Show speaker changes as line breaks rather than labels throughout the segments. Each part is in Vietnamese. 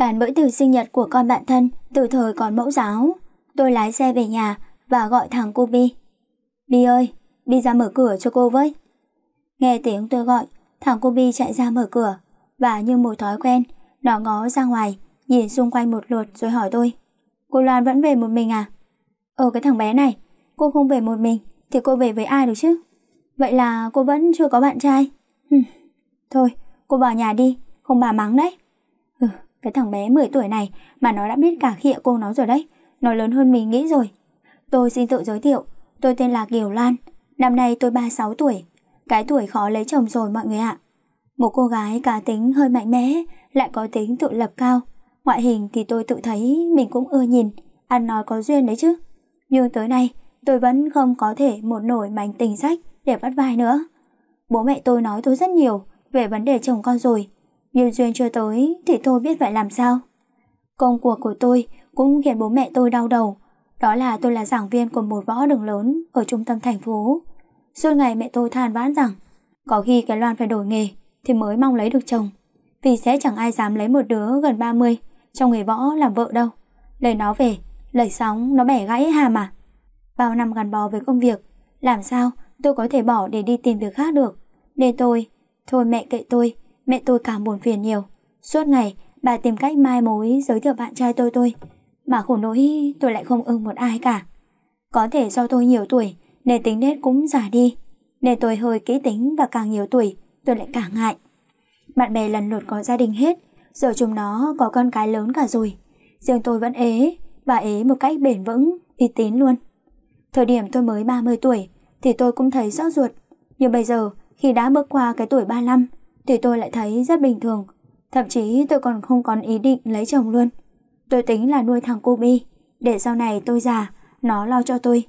Cản bữa từ sinh nhật của con bạn thân từ thời còn mẫu giáo. Tôi lái xe về nhà và gọi thằng cô Bi. Bi ơi, Bi ra mở cửa cho cô với. Nghe tiếng tôi gọi, thằng cô Bi chạy ra mở cửa và như một thói quen, nó ngó ra ngoài, nhìn xung quanh một lượt rồi hỏi tôi. Cô Loan vẫn về một mình à? Ờ cái thằng bé này, cô không về một mình thì cô về với ai được chứ? Vậy là cô vẫn chưa có bạn trai? Hừm, thôi, cô vào nhà đi, không bà mắng đấy. Ừ, cái thằng bé 10 tuổi này mà nó đã biết cả khịa cô nó rồi đấy. Nó lớn hơn mình nghĩ rồi. Tôi xin tự giới thiệu, tôi tên là Kiều Lan. Năm nay tôi 36 tuổi. Cái tuổi khó lấy chồng rồi mọi người ạ. Một cô gái cá tính hơi mạnh mẽ, lại có tính tự lập cao. Ngoại hình thì tôi tự thấy mình cũng ưa nhìn, ăn nói có duyên đấy chứ. Nhưng tới nay, tôi vẫn không có thể một nổi mảnh tình sách để bắt vai nữa. Bố mẹ tôi nói tôi rất nhiều về vấn đề chồng con rồi, nhưng duyên chưa tới thì tôi biết phải làm sao. Công cuộc của tôi cũng khiến bố mẹ tôi đau đầu, đó là tôi là giảng viên của một võ đường lớn ở trung tâm thành phố. Suốt ngày mẹ tôi than vãn rằng có khi cái Loan phải đổi nghề thì mới mong lấy được chồng. Vì sẽ chẳng ai dám lấy một đứa gần 30 trong nghề võ làm vợ đâu. Lời nó về, lời sóng nó bẻ gãy hà mà. Bao năm gắn bó với công việc, làm sao tôi có thể bỏ để đi tìm việc khác được. Nên tôi, thôi mẹ kệ tôi, mẹ tôi càng buồn phiền nhiều. Suốt ngày, bà tìm cách mai mối giới thiệu bạn trai tôi tôi. Mà khổ nỗi tôi lại không ưng một ai cả. Có thể do tôi nhiều tuổi, nên tính nết cũng già đi. Nên tôi hơi kỹ tính và càng nhiều tuổi, tôi lại càng ngại. Bạn bè lần lượt có gia đình hết, giờ chúng nó có con cái lớn cả rồi. Riêng tôi vẫn ế, và ế một cách bền vững, uy tín luôn. Thời điểm tôi mới 30 tuổi, thì tôi cũng thấy rõ ruột. Nhưng bây giờ, khi đã bước qua cái tuổi 35, thì tôi lại thấy rất bình thường. Thậm chí tôi còn không còn ý định lấy chồng luôn. Tôi tính là nuôi thằng cô Bi, để sau này tôi già, nó lo cho tôi.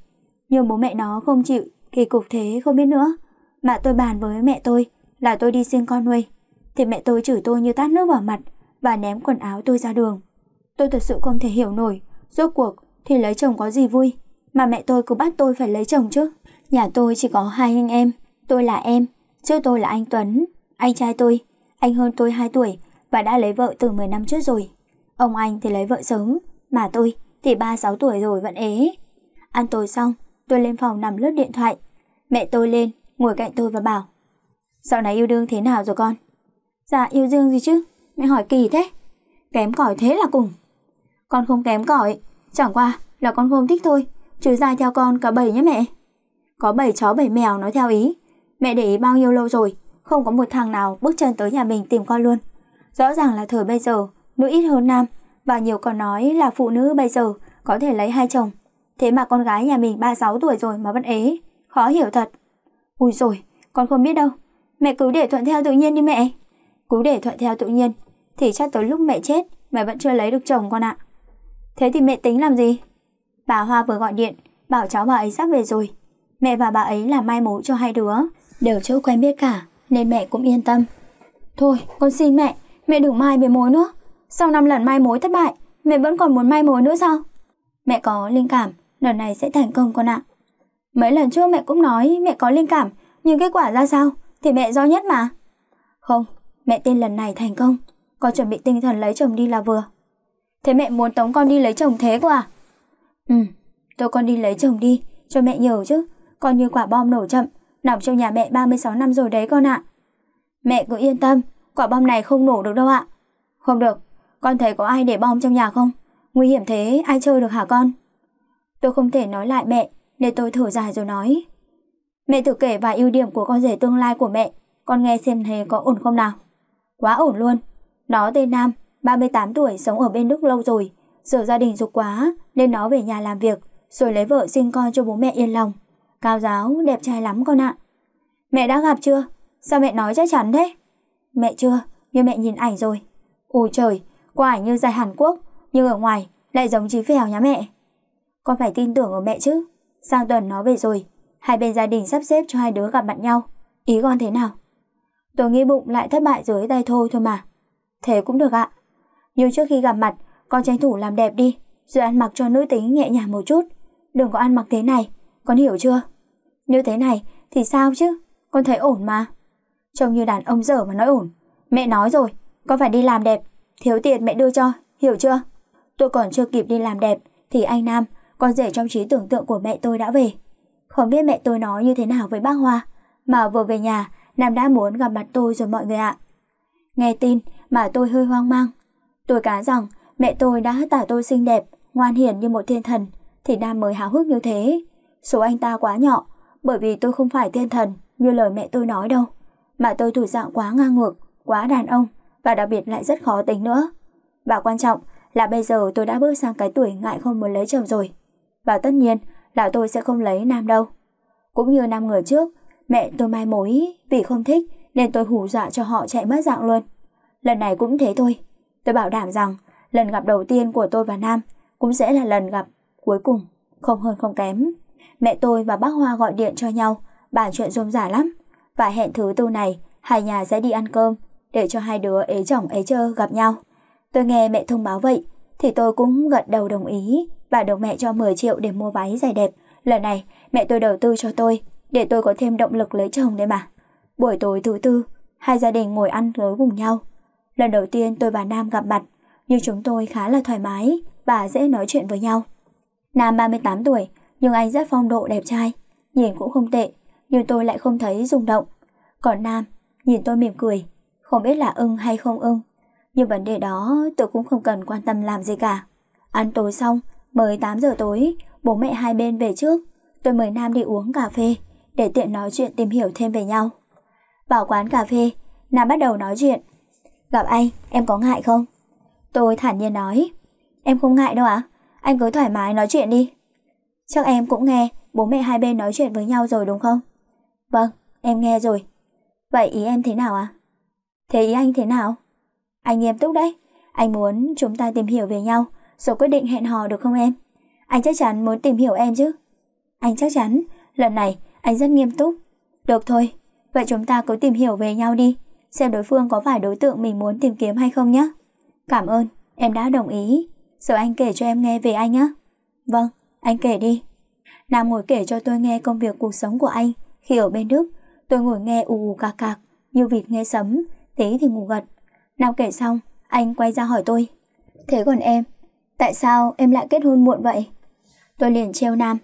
Nhưng bố mẹ nó không chịu, kỳ cục thế không biết nữa. Mà tôi bàn với mẹ tôi là tôi đi sinh con nuôi. Thì mẹ tôi chửi tôi như tát nước vào mặt và ném quần áo tôi ra đường. Tôi thật sự không thể hiểu nổi, rốt cuộc thì lấy chồng có gì vui, mà mẹ tôi cứ bắt tôi phải lấy chồng chứ. Nhà tôi chỉ có hai anh em, tôi là em, chứ tôi là anh Tuấn, anh trai tôi. Anh hơn tôi 2 tuổi và đã lấy vợ từ 10 năm trước rồi. Ông anh thì lấy vợ sớm, mà tôi thì 36 tuổi rồi vẫn ế. Ăn tối xong, tôi lên phòng nằm lướt điện thoại. Mẹ tôi lên, ngồi cạnh tôi và bảo Dạo này yêu đương thế nào rồi con? Dạ yêu đương gì chứ? Mẹ hỏi kỳ thế. Kém cỏi thế là cùng. Con không kém cỏi, chẳng qua là con không thích thôi. Chứ dài theo con cả bầy nhé mẹ. Có bảy chó bảy mèo nói theo ý. Mẹ để ý bao nhiêu lâu rồi, không có một thằng nào bước chân tới nhà mình tìm con luôn. Rõ ràng là thời bây giờ, nữ ít hơn nam, và nhiều còn nói là phụ nữ bây giờ có thể lấy hai chồng. Thế mà con gái nhà mình 36 tuổi rồi mà vẫn ế, khó hiểu thật. Ui rồi, con không biết đâu. Mẹ cứ để thuận theo tự nhiên đi mẹ. Cứ để thuận theo tự nhiên, thì chắc tới lúc mẹ chết, mẹ vẫn chưa lấy được chồng con ạ. Thế thì mẹ tính làm gì? Bà Hoa vừa gọi điện, bảo cháu bà ấy sắp về rồi. Mẹ và bà ấy là mai mối cho hai đứa, đều chỗ quen biết cả, nên mẹ cũng yên tâm. Thôi, con xin mẹ, mẹ đừng mai về mối nữa. Sau năm lần mai mối thất bại, mẹ vẫn còn muốn mai mối nữa sao? Mẹ có linh cảm, lần này sẽ thành công con ạ. Mấy lần trước mẹ cũng nói mẹ có linh cảm, nhưng kết quả ra sao? Thì mẹ do nhất mà. Không, mẹ tin lần này thành công. Con chuẩn bị tinh thần lấy chồng đi là vừa. Thế mẹ muốn tống con đi lấy chồng thế quá à? Ừ, tôi con đi lấy chồng đi, cho mẹ nhờ chứ. Con như quả bom nổ chậm, nằm trong nhà mẹ 36 năm rồi đấy con ạ. Mẹ cứ yên tâm, quả bom này không nổ được đâu ạ. Không được, con thấy có ai để bom trong nhà không? Nguy hiểm thế, ai chơi được hả con? Tôi không thể nói lại mẹ, nên tôi thở dài rồi nói. Mẹ thử kể vài ưu điểm của con rể tương lai của mẹ, con nghe xem thế có ổn không nào? Quá ổn luôn. Nó tên Nam, 38 tuổi, sống ở bên Đức lâu rồi. Giờ gia đình dục quá, nên nó về nhà làm việc, rồi lấy vợ sinh con cho bố mẹ yên lòng. Cao giáo, đẹp trai lắm con ạ. Mẹ đã gặp chưa? Sao mẹ nói chắc chắn thế? Mẹ chưa, nhưng mẹ nhìn ảnh rồi. Ôi trời, qua ảnh như dài Hàn Quốc, nhưng ở ngoài lại giống chí phèo nhá mẹ. Con phải tin tưởng ở mẹ chứ. Sang tuần nó về rồi, hai bên gia đình sắp xếp cho hai đứa gặp mặt nhau. Ý con thế nào? Tôi nghĩ bụng lại thất bại dưới tay thôi thôi mà. Thế cũng được ạ. Nhưng trước khi gặp mặt, con tranh thủ làm đẹp đi, rồi ăn mặc cho nữ tính nhẹ nhàng một chút. Đừng có ăn mặc thế này, con hiểu chưa? nếu thế này thì sao chứ? Con thấy ổn mà. Trông như đàn ông dở mà nói ổn. Mẹ nói rồi, con phải đi làm đẹp, Thiếu tiền mẹ đưa cho, hiểu chưa? Tôi còn chưa kịp đi làm đẹp thì anh Nam, con rể trong trí tưởng tượng của mẹ tôi đã về. Không biết mẹ tôi nói như thế nào với bác Hoa, mà vừa về nhà, Nam đã muốn gặp mặt tôi rồi mọi người ạ. Nghe tin mà tôi hơi hoang mang. Tôi cá rằng mẹ tôi đã tả tôi xinh đẹp, ngoan hiền như một thiên thần, thì Nam mới háo hức như thế. Số anh ta quá nhỏ, bởi vì tôi không phải thiên thần như lời mẹ tôi nói đâu. Mà tôi thủ dạng quá ngang ngược, quá đàn ông, và đặc biệt lại rất khó tính nữa. Và quan trọng là bây giờ tôi đã bước sang cái tuổi ngại không muốn lấy chồng rồi. Và tất nhiên là tôi sẽ không lấy nam đâu. Cũng như năm người trước, mẹ tôi mai mối vì không thích nên tôi hù dọa cho họ chạy mất dạng luôn. Lần này cũng thế thôi. Tôi bảo đảm rằng lần gặp đầu tiên của tôi và Nam cũng sẽ là lần gặp cuối cùng, không hơn không kém. Mẹ tôi và bác Hoa gọi điện cho nhau, bàn chuyện rôm rả lắm. Và hẹn thứ tư này, hai nhà sẽ đi ăn cơm để cho hai đứa ế chồng ế chơ gặp nhau. Tôi nghe mẹ thông báo vậy, thì tôi cũng gật đầu đồng ý và được mẹ cho 10 triệu để mua váy giày đẹp. Lần này, mẹ tôi đầu tư cho tôi, để tôi có thêm động lực lấy chồng đấy mà. Buổi tối thứ tư, hai gia đình ngồi ăn gối cùng nhau. Lần đầu tiên tôi và Nam gặp mặt, nhưng chúng tôi khá là thoải mái và dễ nói chuyện với nhau. Nam 38 tuổi, nhưng anh rất phong độ đẹp trai, nhìn cũng không tệ, nhưng tôi lại không thấy rung động. Còn Nam, nhìn tôi mỉm cười, không biết là ưng hay không ưng. Nhưng vấn đề đó tôi cũng không cần quan tâm làm gì cả. Ăn tối xong, mới 8 giờ tối, bố mẹ hai bên về trước. Tôi mời Nam đi uống cà phê, để tiện nói chuyện tìm hiểu thêm về nhau. Vào quán cà phê, Nam bắt đầu nói chuyện. Gặp anh, em có ngại không? Tôi thản nhiên nói. Em không ngại đâu ạ, anh cứ thoải mái nói chuyện đi. Chắc em cũng nghe bố mẹ hai bên nói chuyện với nhau rồi đúng không? Vâng, em nghe rồi. Vậy ý em thế nào ạ? Thế ý anh thế nào? Anh nghiêm túc đấy. Anh muốn chúng ta tìm hiểu về nhau rồi quyết định hẹn hò được không em? Anh chắc chắn muốn tìm hiểu em chứ? Anh chắc chắn, lần này anh rất nghiêm túc. Được thôi, vậy chúng ta cứ tìm hiểu về nhau đi, xem đối phương có phải đối tượng mình muốn tìm kiếm hay không nhé. Cảm ơn, em đã đồng ý. Giờ anh kể cho em nghe về anh nhé. Vâng, anh kể đi. Nam ngồi kể cho tôi nghe công việc cuộc sống của anh khi ở bên Đức. Tôi ngồi nghe ù ù cạc cạc, như vịt nghe sấm, tí thì ngủ gật. Nam kể xong, anh quay ra hỏi tôi. Thế còn em, tại sao em lại kết hôn muộn vậy? Tôi liền treo Nam.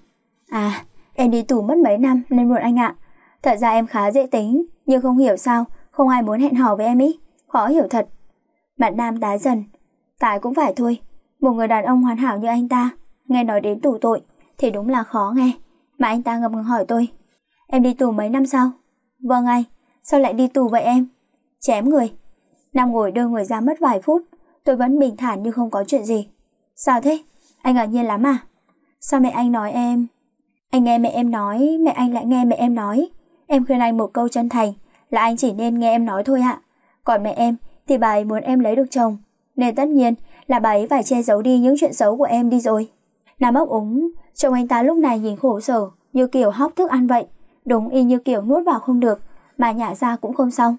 À, em đi tù mất mấy năm nên muộn anh ạ. Thật ra em khá dễ tính, nhưng không hiểu sao không ai muốn hẹn hò với em ý. Khó hiểu thật. Mặt Nam tái dần. Tại cũng phải thôi, một người đàn ông hoàn hảo như anh ta, nghe nói đến tù tội, thì đúng là khó nghe. Mà anh ta ngập ngừng hỏi tôi. Em đi tù mấy năm sau? Vâng anh, sao lại đi tù vậy em? Chém người. Nam ngồi đưa người ra mất vài phút, tôi vẫn bình thản như không có chuyện gì. Sao thế? Anh ngạc nhiên lắm à? Sao mẹ anh nói em... Anh nghe mẹ em nói, mẹ anh lại nghe mẹ em nói. Em khuyên anh một câu chân thành, là anh chỉ nên nghe em nói thôi ạ. Còn mẹ em thì bà ấy muốn em lấy được chồng, nên tất nhiên là bà ấy phải che giấu đi những chuyện xấu của em đi rồi. Nam ấp úng, trông anh ta lúc này nhìn khổ sở, như kiểu hóc thức ăn vậy. Đúng y như kiểu nuốt vào không được, mà nhả ra cũng không xong.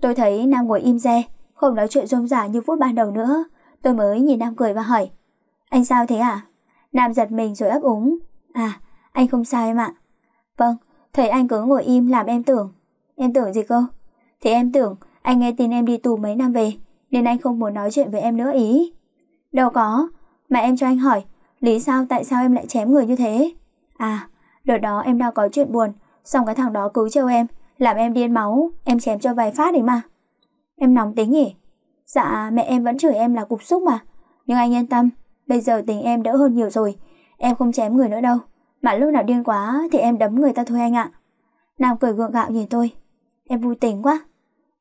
Tôi thấy Nam ngồi im re, không nói chuyện rôm rả như phút ban đầu nữa. Tôi mới nhìn Nam cười và hỏi, anh sao thế à? Nam giật mình rồi ấp úng, à, anh không sao em ạ. Vâng, thấy anh cứ ngồi im làm em tưởng. Em tưởng gì cơ? Thì em tưởng anh nghe tin em đi tù mấy năm về, nên anh không muốn nói chuyện với em nữa ý. Đâu có, mà em cho anh hỏi, lý sao tại sao em lại chém người như thế? À, đợt đó em đang có chuyện buồn, xong cái thằng đó cứu trêu em, làm em điên máu, em chém cho vài phát đấy mà. Em nóng tính nhỉ? Dạ, mẹ em vẫn chửi em là cục xúc mà. Nhưng anh yên tâm, bây giờ tình em đỡ hơn nhiều rồi. Em không chém người nữa đâu. Mà lúc nào điên quá thì em đấm người ta thôi anh ạ. Nam cười gượng gạo nhìn tôi. Em vui tình quá.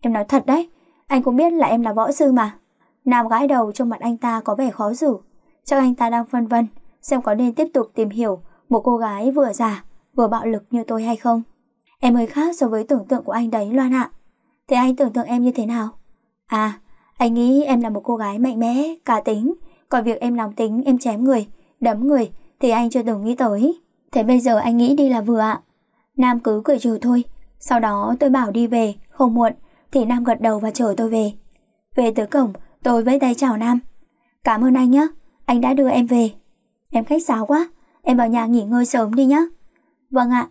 Em nói thật đấy, anh cũng biết là em là võ sư mà. Nam gãi đầu trong mặt anh ta có vẻ khó xử. Chắc anh ta đang phân vân, xem có nên tiếp tục tìm hiểu một cô gái vừa già, vừa bạo lực như tôi hay không. Em hơi khác so với tưởng tượng của anh đấy Loan ạ. Thế anh tưởng tượng em như thế nào? À, anh nghĩ em là một cô gái mạnh mẽ, cá tính. Còn việc em nóng tính, em chém người, đấm người thì anh chưa từng nghĩ tới. Thế bây giờ anh nghĩ đi là vừa ạ. Nam cứ cười trừ thôi. Sau đó tôi bảo đi về, không muộn, thì Nam gật đầu và chở tôi về. Về tới cổng, tôi vẫy tay chào Nam. Cảm ơn anh nhé, anh đã đưa em về. Em khách sáo quá, em vào nhà nghỉ ngơi sớm đi nhé. Vâng ạ,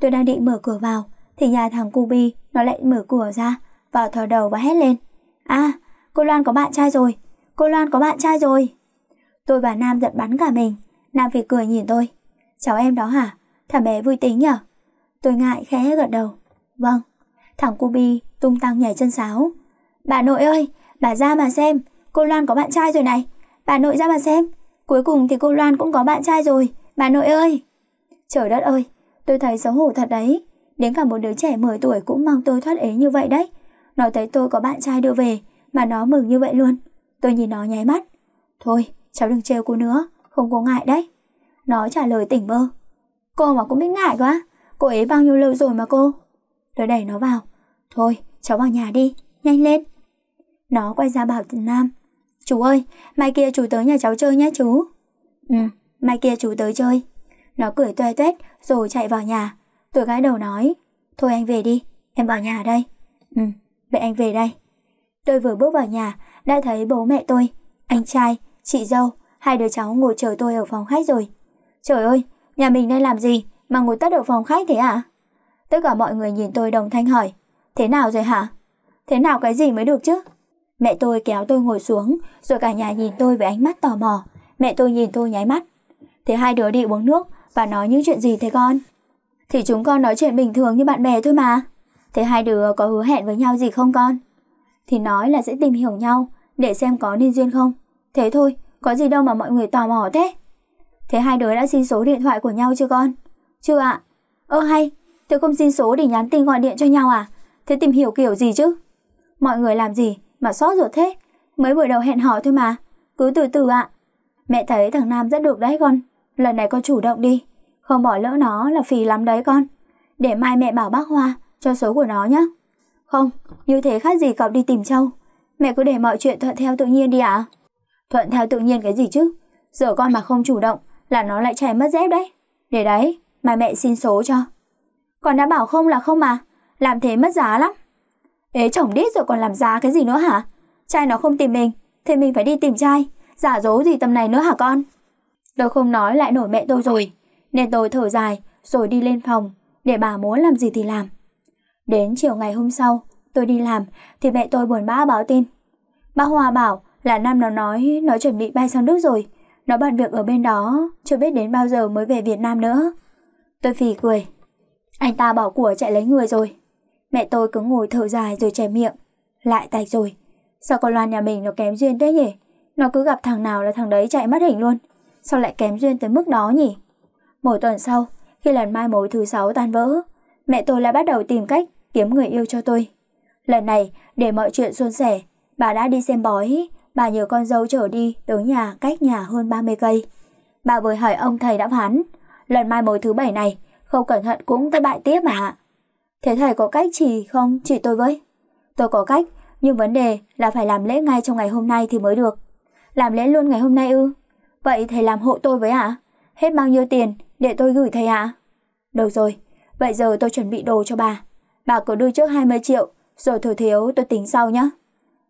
tôi đang định mở cửa vào, thì nhà thằng Cubi nó lại mở cửa ra, vào thò đầu và hét lên. À, cô Loan có bạn trai rồi, cô Loan có bạn trai rồi. Tôi và Nam giật bắn cả mình. Nam phì cười nhìn tôi. Cháu em đó hả? Thằng bé vui tính nhở? Tôi ngại khẽ gật đầu. Vâng. Thằng cubi tung tăng nhảy chân sáo. Bà nội ơi, bà ra mà xem, cô Loan có bạn trai rồi này. Bà nội ra mà xem, cuối cùng thì cô Loan cũng có bạn trai rồi. Bà nội ơi! Trời đất ơi, tôi thấy xấu hổ thật đấy. Đến cả một đứa trẻ 10 tuổi cũng mong tôi thoát ế như vậy đấy. Nó thấy tôi có bạn trai đưa về, mà nó mừng như vậy luôn. Tôi nhìn nó nháy mắt. Thôi, cháu đừng trêu cô nữa, không có ngại đấy. Nó trả lời tỉnh bơ. Cô mà cũng biết ngại quá, cô ấy bao nhiêu lâu rồi mà cô. Tôi đẩy nó vào. Thôi, cháu vào nhà đi, nhanh lên. Nó quay ra bảo Tần Nam. Chú ơi, mai kia chú tới nhà cháu chơi nhé chú. Ừ, mai kia chú tới chơi. Nó cười toe toét rồi chạy vào nhà. Tôi gái đầu nói, thôi anh về đi, em vào nhà đây. Ừ, vậy anh về đây. Tôi vừa bước vào nhà, đã thấy bố mẹ tôi, anh trai, chị dâu, hai đứa cháu ngồi chờ tôi ở phòng khách rồi. Trời ơi, nhà mình đang làm gì mà ngồi tắt ở phòng khách thế ạ? À? Tất cả mọi người nhìn tôi đồng thanh hỏi, thế nào rồi hả? Thế nào cái gì mới được chứ? Mẹ tôi kéo tôi ngồi xuống, rồi cả nhà nhìn tôi với ánh mắt tò mò. Mẹ tôi nhìn tôi nháy mắt. Thế hai đứa đi uống nước và nói những chuyện gì thế con? Thì chúng con nói chuyện bình thường như bạn bè thôi mà. Thế hai đứa có hứa hẹn với nhau gì không con? Thì nói là sẽ tìm hiểu nhau, để xem có nên duyên không. Thế thôi, có gì đâu mà mọi người tò mò thế. Thế hai đứa đã xin số điện thoại của nhau chưa con? Chưa ạ. Ơ hay, thế không xin số để nhắn tin gọi điện cho nhau à? Thế tìm hiểu kiểu gì chứ? Mọi người làm gì mà sót rồi thế? Mới buổi đầu hẹn hò thôi mà. Cứ từ từ ạ. Mẹ thấy thằng Nam rất được đấy con. Lần này con chủ động đi. Không bỏ lỡ nó là phí lắm đấy con. Để mai mẹ bảo bác Hoa cho số của nó nhé. Không, như thế khác gì cậu đi tìm Châu. Mẹ cứ để mọi chuyện thuận theo tự nhiên đi ạ. Thuận theo tự nhiên cái gì chứ? Giờ con mà không chủ động là nó lại chạy mất dép đấy. Để đấy, mai mẹ xin số cho. Con đã bảo không là không mà. Làm thế mất giá lắm. Ế chồng đít rồi còn làm giá cái gì nữa hả? Trai nó không tìm mình, thì mình phải đi tìm trai. Giả dối gì tầm này nữa hả con? Tôi không nói lại nổi mẹ tôi rồi, nên tôi thở dài rồi đi lên phòng để bà muốn làm gì thì làm. Đến chiều ngày hôm sau, tôi đi làm thì mẹ tôi buồn bã báo tin. bà Hoa bảo là Nam nó nói nó chuẩn bị bay sang Đức rồi. Nó bận việc ở bên đó, chưa biết đến bao giờ mới về Việt Nam nữa. Tôi phì cười. Anh ta bỏ của chạy lấy người rồi. Mẹ tôi cứ ngồi thở dài rồi chè miệng. Lại tạch rồi. Sao con Loan nhà mình nó kém duyên thế nhỉ? Nó cứ gặp thằng nào là thằng đấy chạy mất hình luôn. Sao lại kém duyên tới mức đó nhỉ? Một tuần sau, khi lần mai mối thứ sáu tan vỡ, mẹ tôi lại bắt đầu tìm cách kiếm người yêu cho tôi. Lần này, để mọi chuyện suôn sẻ, bà đã đi xem bói, bà nhờ con dâu trở đi tới nhà cách nhà hơn 30 cây. Bà vừa hỏi ông thầy đã phán, lần mai mối thứ bảy này, không cẩn thận cũng tới bại tiếp mà. Thế thầy có cách chỉ không? Chỉ tôi với. Tôi có cách, nhưng vấn đề là phải làm lễ ngay trong ngày hôm nay thì mới được. Làm lễ luôn ngày hôm nay ư? Vậy thầy làm hộ tôi với ạ? À? Hết bao nhiêu tiền để tôi gửi thầy ạ? À? Được rồi, vậy giờ tôi chuẩn bị đồ cho bà. Bà cứ đưa trước 20 triệu, rồi thừa thiếu tôi tính sau nhé.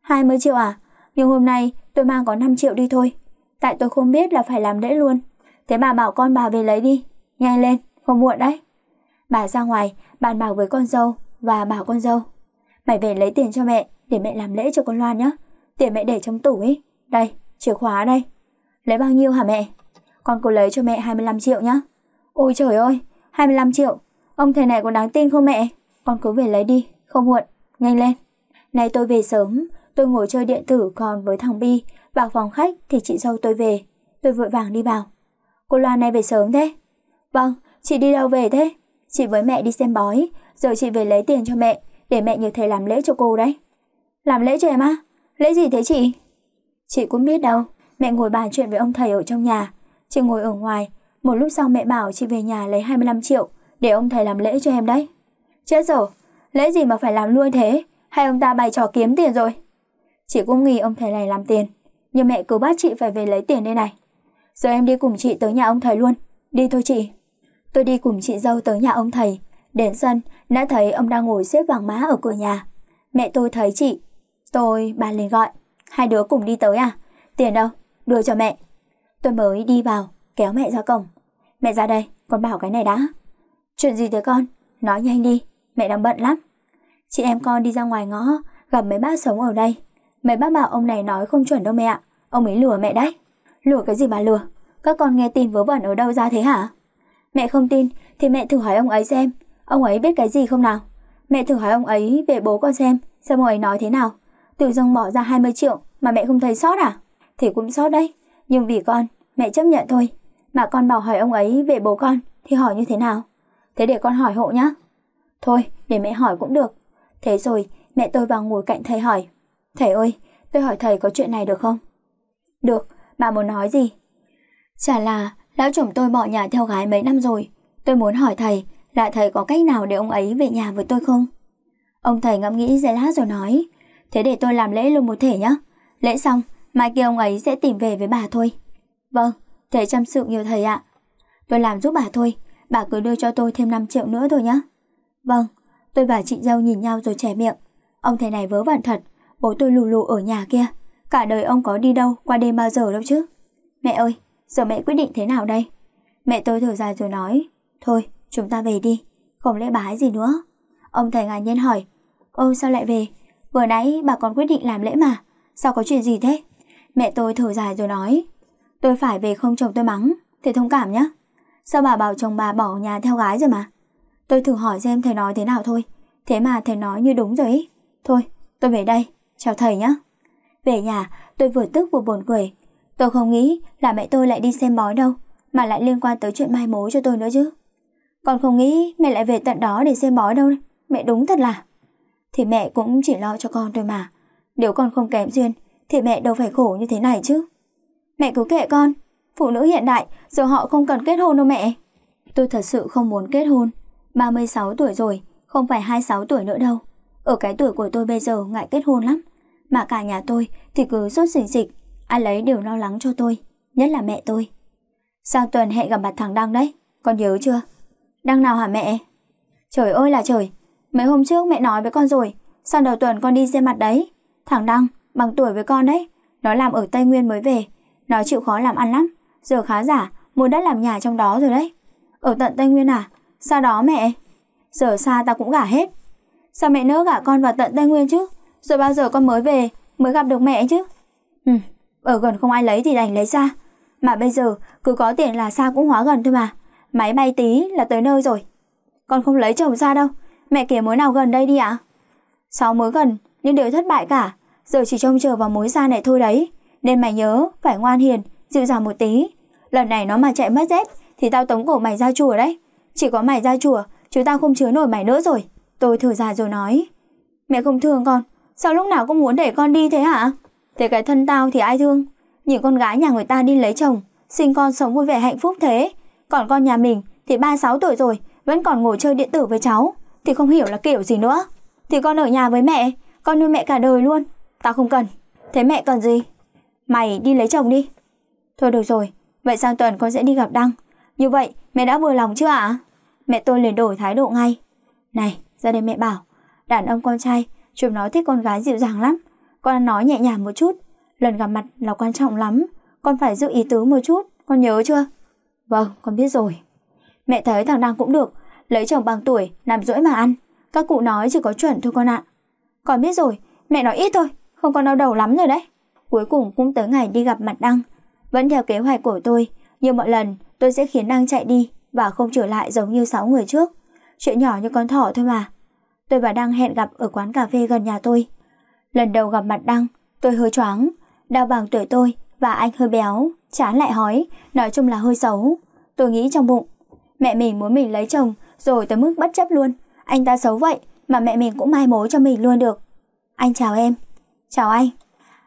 20 triệu à? Nhưng hôm nay tôi mang có 5 triệu đi thôi. Tại tôi không biết là phải làm lễ luôn. Thế bà bảo con bà về lấy đi. Nhanh lên, không muộn đấy. Bà ra ngoài, bàn bạc với con dâu và bảo con dâu. Mày về lấy tiền cho mẹ, để mẹ làm lễ cho con Loan nhé. Tiền mẹ để trong tủ ấy. Đây, chìa khóa đây. Lấy bao nhiêu hả mẹ? Con cô lấy cho mẹ 25 triệu nhá. Ôi trời ơi, 25 triệu. Ông thầy này có đáng tin không mẹ? Con cứ về lấy đi, không muộn, nhanh lên. Nay tôi về sớm, tôi ngồi chơi điện tử còn với thằng Bi, vào phòng khách thì chị dâu tôi về. Tôi vội vàng đi vào. Cô Loan này về sớm thế? Vâng, chị đi đâu về thế? Chị với mẹ đi xem bói, giờ chị về lấy tiền cho mẹ, để mẹ nhờ thầy làm lễ cho cô đấy. Làm lễ cho em á? Lễ gì thế chị? Chị cũng biết đâu, mẹ ngồi bàn chuyện với ông thầy ở trong nhà. Chị ngồi ở ngoài, một lúc sau mẹ bảo chị về nhà lấy 25 triệu, để ông thầy làm lễ cho em đấy. Chết rồi, lễ gì mà phải làm luôn thế? Hay ông ta bày trò kiếm tiền rồi? Chị cũng nghĩ ông thầy này làm tiền, nhưng mẹ cứ bắt chị phải về lấy tiền đây này. Giờ em đi cùng chị tới nhà ông thầy luôn. Đi thôi chị. Tôi đi cùng chị dâu tới nhà ông thầy. Đến sân, đã thấy ông đang ngồi xếp vàng má ở cửa nhà. Mẹ tôi thấy chị. Tôi bà liền gọi. Hai đứa cùng đi tới à? Tiền đâu? Đưa cho mẹ. Tôi mới đi vào, kéo mẹ ra cổng. Mẹ ra đây, con bảo cái này đã. Chuyện gì thế con? Nói nhanh đi, mẹ đang bận lắm. Chị em con đi ra ngoài ngõ, gặp mấy bác sống ở đây. Mấy bác bảo ông này nói không chuẩn đâu mẹ ạ. Ông ấy lừa mẹ đấy. Lừa cái gì mà lừa? Các con nghe tin vớ vẩn ở đâu ra thế hả? Mẹ không tin thì mẹ thử hỏi ông ấy xem. Ông ấy biết cái gì không nào? Mẹ thử hỏi ông ấy về bố con xem, xem ông ấy nói thế nào. Tự dưng bỏ ra 20 triệu mà mẹ không thấy sót à? Thì cũng sót đấy, nhưng vì con, mẹ chấp nhận thôi. Mà con bảo hỏi ông ấy về bố con thì hỏi như thế nào? Thế để con hỏi hộ nhá. Thôi, để mẹ hỏi cũng được. Thế rồi, mẹ tôi vào ngồi cạnh thầy hỏi. Thầy ơi, tôi hỏi thầy có chuyện này được không? Được, bà muốn nói gì? Chả là, lão chồng tôi bỏ nhà theo gái mấy năm rồi. Tôi muốn hỏi thầy, là thầy có cách nào để ông ấy về nhà với tôi không? Ông thầy ngẫm nghĩ giây lát rồi nói. Thế để tôi làm lễ luôn một thể nhá. Lễ xong, mai kia ông ấy sẽ tìm về với bà thôi. Vâng, thầy chăm sự nhiều thầy ạ. Tôi làm giúp bà thôi, bà cứ đưa cho tôi thêm 5 triệu nữa thôi nhá. Vâng, tôi và chị dâu nhìn nhau rồi trẻ miệng. Ông thầy này vớ vẩn thật, bố tôi lù lù ở nhà kia. Cả đời ông có đi đâu qua đêm bao giờ đâu chứ. Mẹ ơi, giờ mẹ quyết định thế nào đây? Mẹ tôi thở dài rồi nói, thôi, chúng ta về đi, không lễ bái gì nữa. Ông thầy ngạc nhiên hỏi, ô sao lại về? Vừa nãy bà còn quyết định làm lễ mà, sao có chuyện gì thế? Mẹ tôi thở dài rồi nói, tôi phải về không chồng tôi mắng, thầy thông cảm nhé. Sao bà bảo chồng bà bỏ nhà theo gái rồi mà? Tôi thử hỏi xem thầy nói thế nào thôi. Thế mà thầy nói như đúng rồi ý. Thôi, tôi về đây. Chào thầy nhé. Về nhà, tôi vừa tức vừa buồn cười. Tôi không nghĩ là mẹ tôi lại đi xem bói đâu, mà lại liên quan tới chuyện mai mối cho tôi nữa chứ. Còn không nghĩ mẹ lại về tận đó để xem bói đâu. Mẹ đúng thật là. Thì mẹ cũng chỉ lo cho con thôi mà. Nếu con không kém duyên, thì mẹ đâu phải khổ như thế này chứ. Mẹ cứ kệ con, phụ nữ hiện đại giờ họ không cần kết hôn đâu mẹ. Tôi thật sự không muốn kết hôn. 36 tuổi rồi, không phải 26 tuổi nữa đâu. Ở cái tuổi của tôi bây giờ ngại kết hôn lắm. Mà cả nhà tôi thì cứ sốt xình xịch, ai lấy đều lo lắng cho tôi, nhất là mẹ tôi. Sang tuần hẹn gặp mặt thằng Đăng đấy, con nhớ chưa? Đăng nào hả mẹ? Trời ơi là trời, mấy hôm trước mẹ nói với con rồi, sang đầu tuần con đi xem mặt đấy. Thằng Đăng, bằng tuổi với con đấy, nó làm ở Tây Nguyên mới về, nó chịu khó làm ăn lắm, giờ khá giả, mua đất làm nhà trong đó rồi đấy. Ở tận Tây Nguyên à? Sao đó mẹ? Giờ xa ta cũng gả hết. Sao mẹ nỡ gả con vào tận Tây Nguyên chứ? Rồi bao giờ con mới về, mới gặp được mẹ chứ? Ừ, ở gần không ai lấy thì đành lấy ra, Mà bây giờ cứ có tiền là xa cũng hóa gần thôi mà. Máy bay tí là tới nơi rồi. Con không lấy chồng ra đâu. Mẹ kể mối nào gần đây đi ạ? Sáu mối gần, nhưng đều thất bại cả. Giờ chỉ trông chờ vào mối xa này thôi đấy. Nên mày nhớ, phải ngoan hiền, dịu dàng một tí. Lần này nó mà chạy mất dép, thì tao tống cổ mày ra chùa đấy. Chỉ có mày ra chùa, chứ tao không chứa nổi mày nữa rồi. Tôi thở dài rồi nói. Mẹ không thương con, sao lúc nào cũng muốn để con đi thế hả? Thế cái thân tao thì ai thương? Nhìn con gái nhà người ta đi lấy chồng, sinh con sống vui vẻ hạnh phúc thế. Còn con nhà mình thì 36 tuổi rồi, vẫn còn ngồi chơi điện tử với cháu. Thì không hiểu là kiểu gì nữa. Thì con ở nhà với mẹ, con nuôi mẹ cả đời luôn. Tao không cần. Thế mẹ cần gì? Mày đi lấy chồng đi. Thôi được rồi, vậy sang tuần con sẽ đi gặp Đăng. Như vậy, mẹ đã vừa lòng chưa ạ? Mẹ tôi liền đổi thái độ ngay. Này, ra đây mẹ bảo, đàn ông con trai, chúng nó thích con gái dịu dàng lắm. Con nói nhẹ nhàng một chút, lần gặp mặt là quan trọng lắm. Con phải giữ ý tứ một chút, con nhớ chưa? Vâng, con biết rồi. Mẹ thấy thằng Đăng cũng được, lấy chồng bằng tuổi, làm rỗi mà ăn. Các cụ nói chỉ có chuẩn thôi con ạ. Con biết rồi, mẹ nói ít thôi, không còn đau đầu lắm rồi đấy. Cuối cùng cũng tới ngày đi gặp mặt Đăng. Vẫn theo kế hoạch của tôi, như mọi lần tôi sẽ khiến Đăng chạy đi và không trở lại giống như 6 người trước. Chuyện nhỏ như con thỏ thôi mà. Tôi và Đăng hẹn gặp ở quán cà phê gần nhà tôi. Lần đầu gặp mặt Đăng, tôi hơi choáng. Đau bằng tuổi tôi và anh hơi béo, chán lại hói, nói chung là hơi xấu. Tôi nghĩ trong bụng, mẹ mình muốn mình lấy chồng rồi tới mức bất chấp luôn. Anh ta xấu vậy mà mẹ mình cũng mai mối cho mình luôn được. Anh chào em. Chào anh.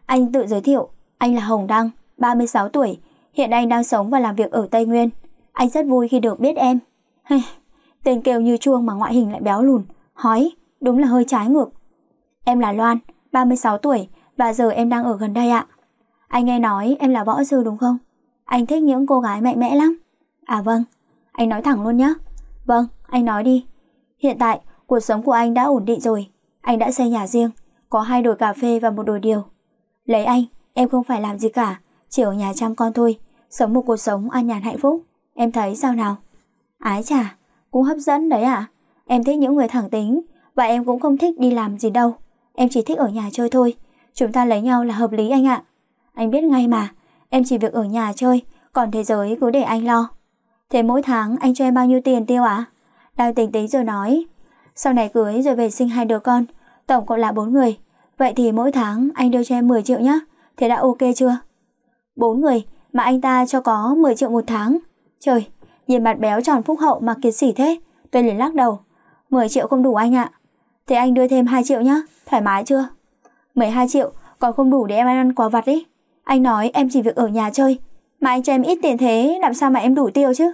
Anh tự giới thiệu, anh là Hồng Đăng, 36 tuổi, hiện anh đang sống và làm việc ở Tây Nguyên. Anh rất vui khi được biết em. tên kêu như chuông mà ngoại hình lại béo lùn, hói, đúng là hơi trái ngược. Em là Loan, 36 tuổi và giờ em đang ở gần đây ạ. Anh nghe nói em là võ sư đúng không? Anh thích những cô gái mạnh mẽ lắm. À vâng, anh nói thẳng luôn nhé. Vâng, anh nói đi. Hiện tại, cuộc sống của anh đã ổn định rồi. Anh đã xây nhà riêng, có hai đồi cà phê và một đồi điều. Lấy anh, em không phải làm gì cả, chỉ ở nhà chăm con thôi, sống một cuộc sống an nhàn hạnh phúc. Em thấy sao nào? Ái chà, cũng hấp dẫn đấy à? Em thích những người thẳng tính, và em cũng không thích đi làm gì đâu. Em chỉ thích ở nhà chơi thôi. Chúng ta lấy nhau là hợp lý anh ạ. Anh biết ngay mà, em chỉ việc ở nhà chơi, còn thế giới cứ để anh lo. Thế mỗi tháng anh cho em bao nhiêu tiền tiêu ạ? À? Đang tính tính rồi nói. Sau này cưới rồi về sinh hai đứa con, tổng cộng là bốn người. Vậy thì mỗi tháng anh đưa cho em 10 triệu nhá. Thế đã ok chưa? Bốn người mà anh ta cho có 10 triệu một tháng. Trời, nhìn mặt béo tròn phúc hậu mà kiệt sỉ thế. Tôi liền lắc đầu. 10 triệu không đủ anh ạ. Thế anh đưa thêm 2 triệu nhá, thoải mái chưa? 12 triệu còn không đủ để em ăn quà vặt ý. Anh nói em chỉ việc ở nhà chơi, mà anh cho em ít tiền thế làm sao mà em đủ tiêu chứ?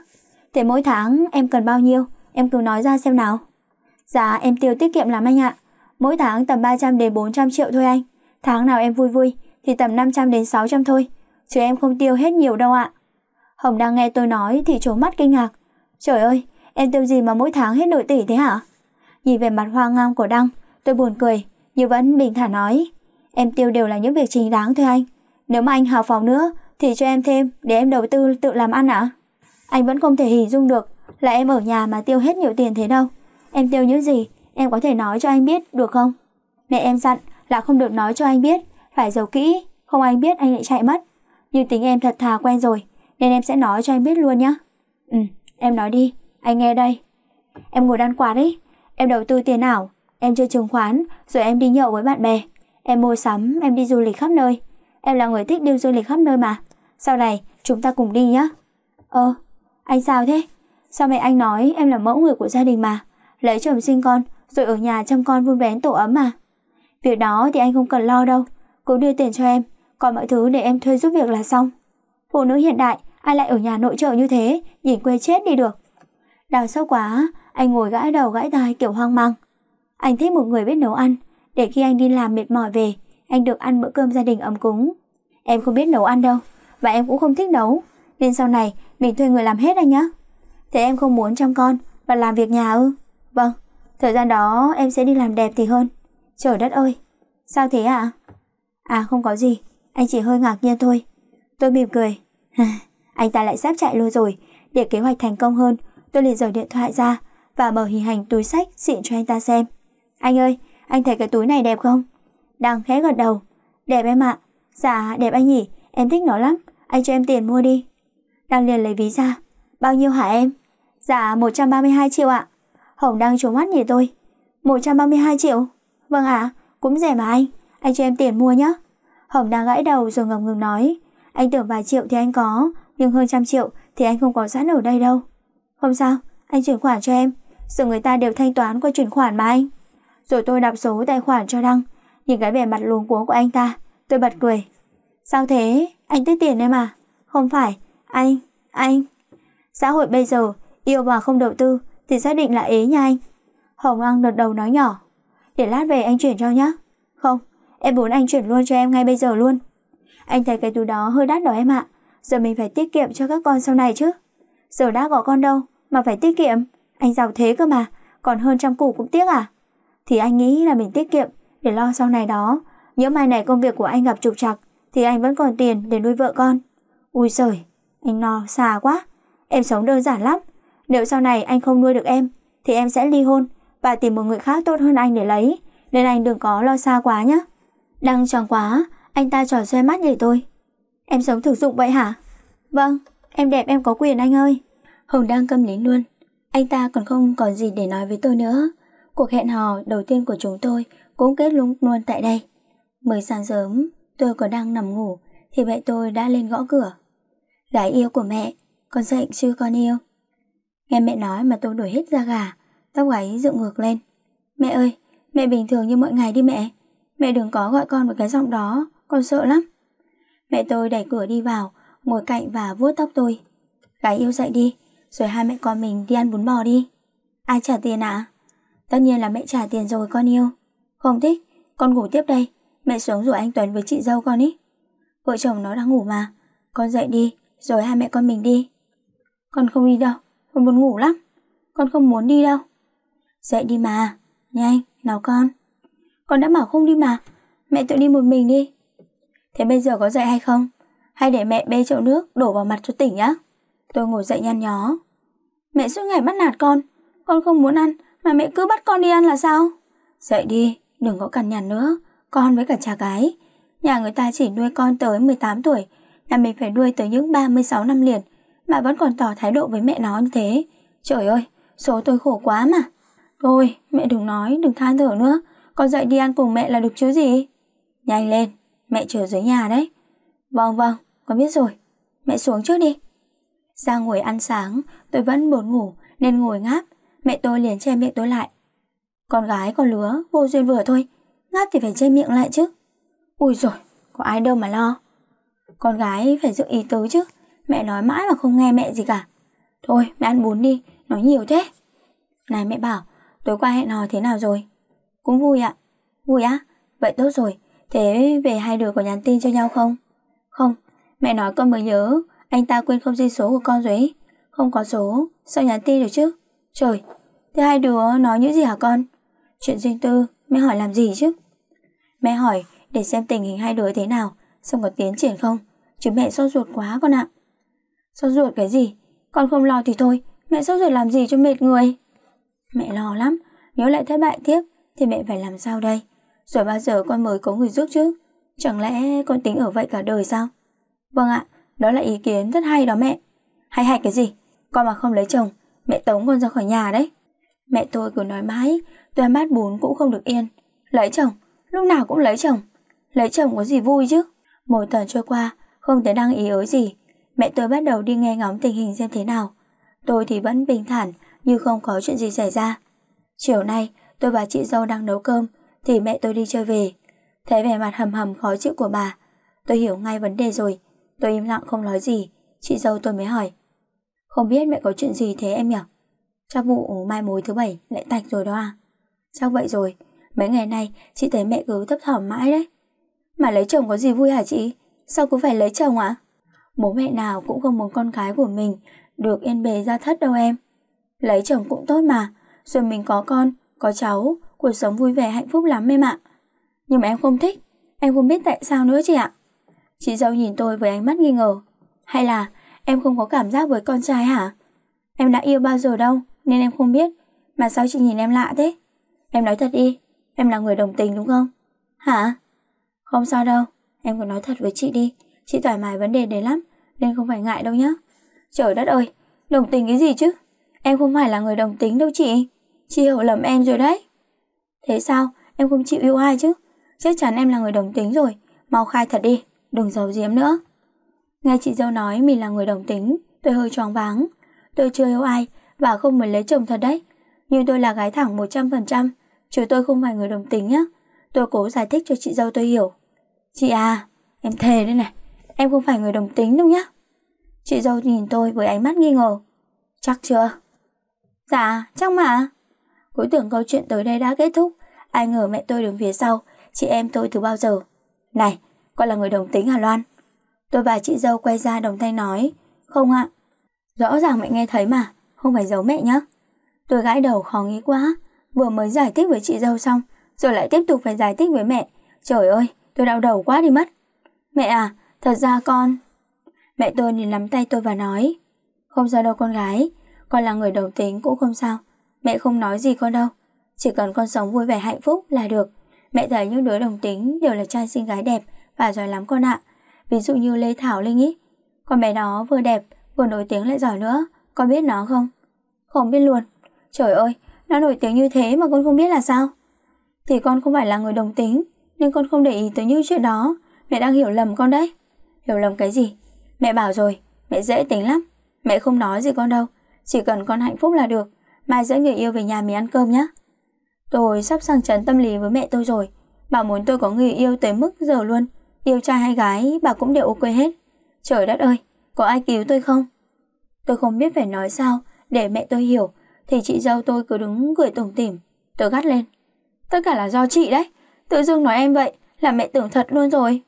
Thế mỗi tháng em cần bao nhiêu? Em cứ nói ra xem nào. Dạ em tiêu tiết kiệm lắm anh ạ. Mỗi tháng tầm 300 đến 400 triệu thôi anh. Tháng nào em vui vui thì tầm 500 đến 600 thôi. Chứ em không tiêu hết nhiều đâu ạ. Hồng đang nghe tôi nói thì trố mắt kinh ngạc. Trời ơi, em tiêu gì mà mỗi tháng hết nội tỷ thế hả? Nhìn về mặt hoang ngang của Đăng, tôi buồn cười, nhưng vẫn bình thản nói. Em tiêu đều là những việc chính đáng thôi anh. Nếu mà anh hào phóng nữa, thì cho em thêm để em đầu tư tự làm ăn ạ. Anh vẫn không thể hình dung được là em ở nhà mà tiêu hết nhiều tiền thế đâu. Em tiêu những gì, em có thể nói cho anh biết được không? Mẹ em dặn là không được nói cho anh biết, phải giấu kỹ, không anh biết anh lại chạy mất. Nhưng tính em thật thà quen rồi, nên em sẽ nói cho anh biết luôn nhá. Ừ, em nói đi, anh nghe đây. Em ngồi đan quạt ấy, em đầu tư tiền ảo, em chơi chứng khoán, rồi em đi nhậu với bạn bè. Em mua sắm, em đi du lịch khắp nơi. Em là người thích đi du lịch khắp nơi mà. Sau này, chúng ta cùng đi nhá. Ơ, anh sao thế? Sao mẹ anh nói em là mẫu người của gia đình mà? Lấy chồng sinh con, rồi ở nhà chăm con vun vén tổ ấm mà. Việc đó thì anh không cần lo đâu. Cứ đưa tiền cho em, còn mọi thứ để em thuê giúp việc là xong. Phụ nữ hiện đại, ai lại ở nhà nội trợ như thế, nhìn quê chết đi được. Đào sâu quá, anh ngồi gãi đầu gãi tai kiểu hoang mang. Anh thích một người biết nấu ăn, để khi anh đi làm mệt mỏi về, anh được ăn bữa cơm gia đình ấm cúng. Em không biết nấu ăn đâu, và em cũng không thích nấu, nên sau này mình thuê người làm hết anh nhé Thế em không muốn chăm con và làm việc nhà ư? Vâng, thời gian đó em sẽ đi làm đẹp thì hơn. Trời đất ơi, sao thế ạ? À? à không có gì, anh chỉ hơi ngạc nhiên thôi. Tôi mỉm cười. anh ta lại sắp chạy luôn rồi, để kế hoạch thành công hơn, tôi liền giở điện thoại ra và mở hình hành túi sách xịn cho anh ta xem. Anh ơi, anh thấy cái túi này đẹp không? Đang khẽ gật đầu. Đẹp em ạ. Dạ, đẹp anh nhỉ, em thích nó lắm. Anh cho em tiền mua đi. Đang liền lấy ví ra. Bao nhiêu hả em? Dạ, 132 triệu ạ. Hồng đang trố mắt nhìn tôi. 132 triệu? Vâng ạ, cũng rẻ mà anh. Anh cho em tiền mua nhé. Hồng đang gãi đầu rồi ngầm ngừng nói. Anh tưởng vài triệu thì anh có, nhưng hơn trăm triệu thì anh không có sẵn ở đây đâu. Không sao, anh chuyển khoản cho em. Giờ người ta đều thanh toán qua chuyển khoản mà anh. Rồi tôi đọc số tài khoản cho Đăng. Nhìn cái vẻ mặt luống cuống của anh ta, tôi bật cười. Sao thế? Anh tiết tiền em à? Không phải, anh, anh. Xã hội bây giờ, yêu mà không đầu tư thì xác định là ế nha anh. Hồng Ang đợt đầu nói nhỏ. Để lát về anh chuyển cho nhá. Không, em muốn anh chuyển luôn cho em ngay bây giờ luôn. Anh thấy cái túi đó hơi đắt đó em ạ. Giờ mình phải tiết kiệm cho các con sau này chứ. Giờ đã có con đâu mà phải tiết kiệm. Anh giàu thế cơ mà, còn hơn trăm củ cũng tiếc à? Thì anh nghĩ là mình tiết kiệm để lo sau này đó. Nhớ mai này công việc của anh gặp trục trặc thì anh vẫn còn tiền để nuôi vợ con. Ui giời, anh no xa quá. Em sống đơn giản lắm. Nếu sau này anh không nuôi được em thì em sẽ ly hôn và tìm một người khác tốt hơn anh để lấy. Nên anh đừng có lo xa quá nhé. đang tròn quá, anh ta tròn xoe mắt để tôi. Em sống thực dụng vậy hả? Vâng, em đẹp em có quyền anh ơi. Hồng đang câm nín luôn. Anh ta còn không còn gì để nói với tôi nữa. Cuộc hẹn hò đầu tiên của chúng tôi cũng kết luôn luôn tại đây. Mới sáng sớm, tôi còn đang nằm ngủ thì mẹ tôi đã lên gõ cửa. Gái yêu của mẹ, con dậy chưa con yêu? Nghe mẹ nói mà tôi đuổi hết ra gà, tóc gáy dựng ngược lên. Mẹ ơi, mẹ bình thường như mọi ngày đi mẹ. Mẹ đừng có gọi con một cái giọng đó, con sợ lắm. Mẹ tôi đẩy cửa đi vào, ngồi cạnh và vuốt tóc tôi. Gái yêu dậy đi, rồi hai mẹ con mình đi ăn bún bò đi. Ai trả tiền ạ? À? Tất nhiên là mẹ trả tiền rồi con yêu. Không thích, con ngủ tiếp đây. Mẹ xuống rủ anh Tuấn với chị dâu con ý. Vợ chồng nó đang ngủ mà. Con dậy đi, rồi hai mẹ con mình đi. Con không đi đâu, con muốn ngủ lắm. Con không muốn đi đâu. Dậy đi mà, nhanh, nào con. Con đã bảo không đi mà, mẹ tự đi một mình đi. Thế bây giờ có dậy hay không? Hay để mẹ bê chậu nước đổ vào mặt cho tỉnh nhá? Tôi ngồi dậy nhăn nhó. Mẹ suốt ngày bắt nạt con, con không muốn ăn mà mẹ cứ bắt con đi ăn là sao? Dậy đi, đừng có cằn nhằn nữa, con với cả cha gái. Nhà người ta chỉ nuôi con tới 18 tuổi, nhà mình phải nuôi tới những 36 năm liền, mà vẫn còn tỏ thái độ với mẹ nó như thế. Trời ơi, số tôi khổ quá mà. Thôi, mẹ đừng nói, đừng than thở nữa, con dậy đi ăn cùng mẹ là được chứ gì. Nhanh lên, mẹ chờ dưới nhà đấy. Vâng vâng, con biết rồi, mẹ xuống trước đi. Ra ngồi ăn sáng, tôi vẫn buồn ngủ nên ngồi ngáp, mẹ tôi liền che miệng tôi lại. Con gái con lứa, vô duyên vừa thôi, ngáp thì phải che miệng lại chứ. Ui rồi, có ai đâu mà lo. Con gái phải giữ ý tứ chứ, mẹ nói mãi mà không nghe mẹ gì cả. Thôi, mẹ ăn bún đi, nói nhiều thế. Này mẹ bảo, tối qua hẹn hò thế nào rồi? Cũng vui ạ. Vui á? Vậy tốt rồi, thế về hai đứa có nhắn tin cho nhau không? Không, mẹ nói con mới nhớ, anh ta quên không ghi số của con rồi ấy, Không có số, sao nhắn tin được chứ? Trời, thế hai đứa nói những gì hả con? Chuyện riêng tư, mẹ hỏi làm gì chứ? Mẹ hỏi để xem tình hình hai đứa thế nào, xong có tiến triển không. Chứ mẹ sốt ruột quá con ạ. Sốt ruột cái gì? Con không lo thì thôi, mẹ sốt ruột làm gì cho mệt người? Mẹ lo lắm, nếu lại thất bại tiếp thì mẹ phải làm sao đây? Rồi bao giờ con mới có người giúp chứ? Chẳng lẽ con tính ở vậy cả đời sao? Vâng ạ, đó là ý kiến rất hay đó mẹ. Hay hay cái gì? Con mà không lấy chồng, mẹ tống con ra khỏi nhà đấy. Mẹ tôi cứ nói mãi, tôi mát bún cũng không được yên. Lấy chồng, lúc nào cũng lấy chồng. Lấy chồng có gì vui chứ? Một tuần trôi qua, không thấy đăng ý ới gì. Mẹ tôi bắt đầu đi nghe ngóng tình hình xem thế nào. Tôi thì vẫn bình thản, như không có chuyện gì xảy ra. Chiều nay, tôi và chị dâu đang nấu cơm, thì mẹ tôi đi chơi về. Thấy vẻ mặt hầm hầm khó chịu của bà, tôi hiểu ngay vấn đề rồi. Tôi im lặng không nói gì, chị dâu tôi mới hỏi. Không biết mẹ có chuyện gì thế em nhỉ? Chắc vụ mai mối thứ bảy lại tạch rồi đó à? Chắc vậy rồi, mấy ngày nay chị thấy mẹ cứ thấp thỏm mãi đấy. Mà lấy chồng có gì vui hả chị? Sao cứ phải lấy chồng ạ? Bố mẹ nào cũng không muốn con gái của mình được yên bề ra thất đâu em. Lấy chồng cũng tốt mà, rồi mình có con, có cháu, cuộc sống vui vẻ hạnh phúc lắm em ạ. Nhưng mà em không thích, em không biết tại sao nữa chị ạ. Chị dâu nhìn tôi với ánh mắt nghi ngờ. Hay là em không có cảm giác với con trai hả? Em đã yêu bao giờ đâu, nên em không biết. Mà sao chị nhìn em lạ thế? Em nói thật đi, em là người đồng tình đúng không? Hả? Không sao đâu, em cứ nói thật với chị đi. Chị thoải mái vấn đề đấy lắm, nên không phải ngại đâu nhá. Trời đất ơi, đồng tình cái gì chứ? Em không phải là người đồng tính đâu chị. Chị hiểu lầm em rồi đấy. Thế sao? Em không chịu yêu ai chứ? Chắc chắn em là người đồng tính rồi. Mau khai thật đi, đừng giấu giếm nữa. Nghe chị dâu nói mình là người đồng tính, tôi hơi choáng váng. Tôi chưa yêu ai và không muốn lấy chồng thật đấy. Nhưng tôi là gái thẳng 100%, chứ tôi không phải người đồng tính nhá. Tôi cố giải thích cho chị dâu tôi hiểu. Chị à, em thề đây này, em không phải người đồng tính đâu nhá. Chị dâu nhìn tôi với ánh mắt nghi ngờ. Chắc chưa? Dạ, chắc mà. Cuối tưởng câu chuyện tới đây đã kết thúc. Ai ngờ mẹ tôi đứng phía sau, chị em tôi từ bao giờ. Này, con là người đồng tính hả Loan? Tôi và chị dâu quay ra đồng thanh nói. Không ạ. Rõ ràng mẹ nghe thấy mà, không phải giấu mẹ nhá. Tôi gãi đầu khó nghĩ quá, vừa mới giải thích với chị dâu xong, rồi lại tiếp tục phải giải thích với mẹ. Trời ơi, tôi đau đầu quá đi mất. Mẹ à, thật ra con... Mẹ tôi nhìn nắm tay tôi và nói. Không sao đâu con gái, con là người đồng tính cũng không sao. Mẹ không nói gì con đâu. Chỉ cần con sống vui vẻ hạnh phúc là được. Mẹ thấy những đứa đồng tính đều là trai xinh gái đẹp và giỏi lắm con ạ. Ví dụ như Lê Thảo Linh ý. Con bé đó vừa đẹp, vừa nổi tiếng lại giỏi nữa. Con biết nó không? Không biết luôn. Trời ơi, nó nổi tiếng như thế mà con không biết là sao? Thì con không phải là người đồng tính, nên con không để ý tới những chuyện đó. Mẹ đang hiểu lầm con đấy. Hiểu lầm cái gì? Mẹ bảo rồi, mẹ dễ tính lắm. Mẹ không nói gì con đâu. Chỉ cần con hạnh phúc là được. Mai dẫn người yêu về nhà mình ăn cơm nhé. Tôi sắp sang chấn tâm lý với mẹ tôi rồi. Bà muốn tôi có người yêu tới mức giờ luôn. Yêu trai hay gái bà cũng đều ok hết. Trời đất ơi, có ai cứu tôi không? Tôi không biết phải nói sao để mẹ tôi hiểu. Thì chị dâu tôi cứ đứng cười tủm tỉm. Tôi gắt lên. Tất cả là do chị đấy. Tự dưng nói em vậy là mẹ tưởng thật luôn rồi.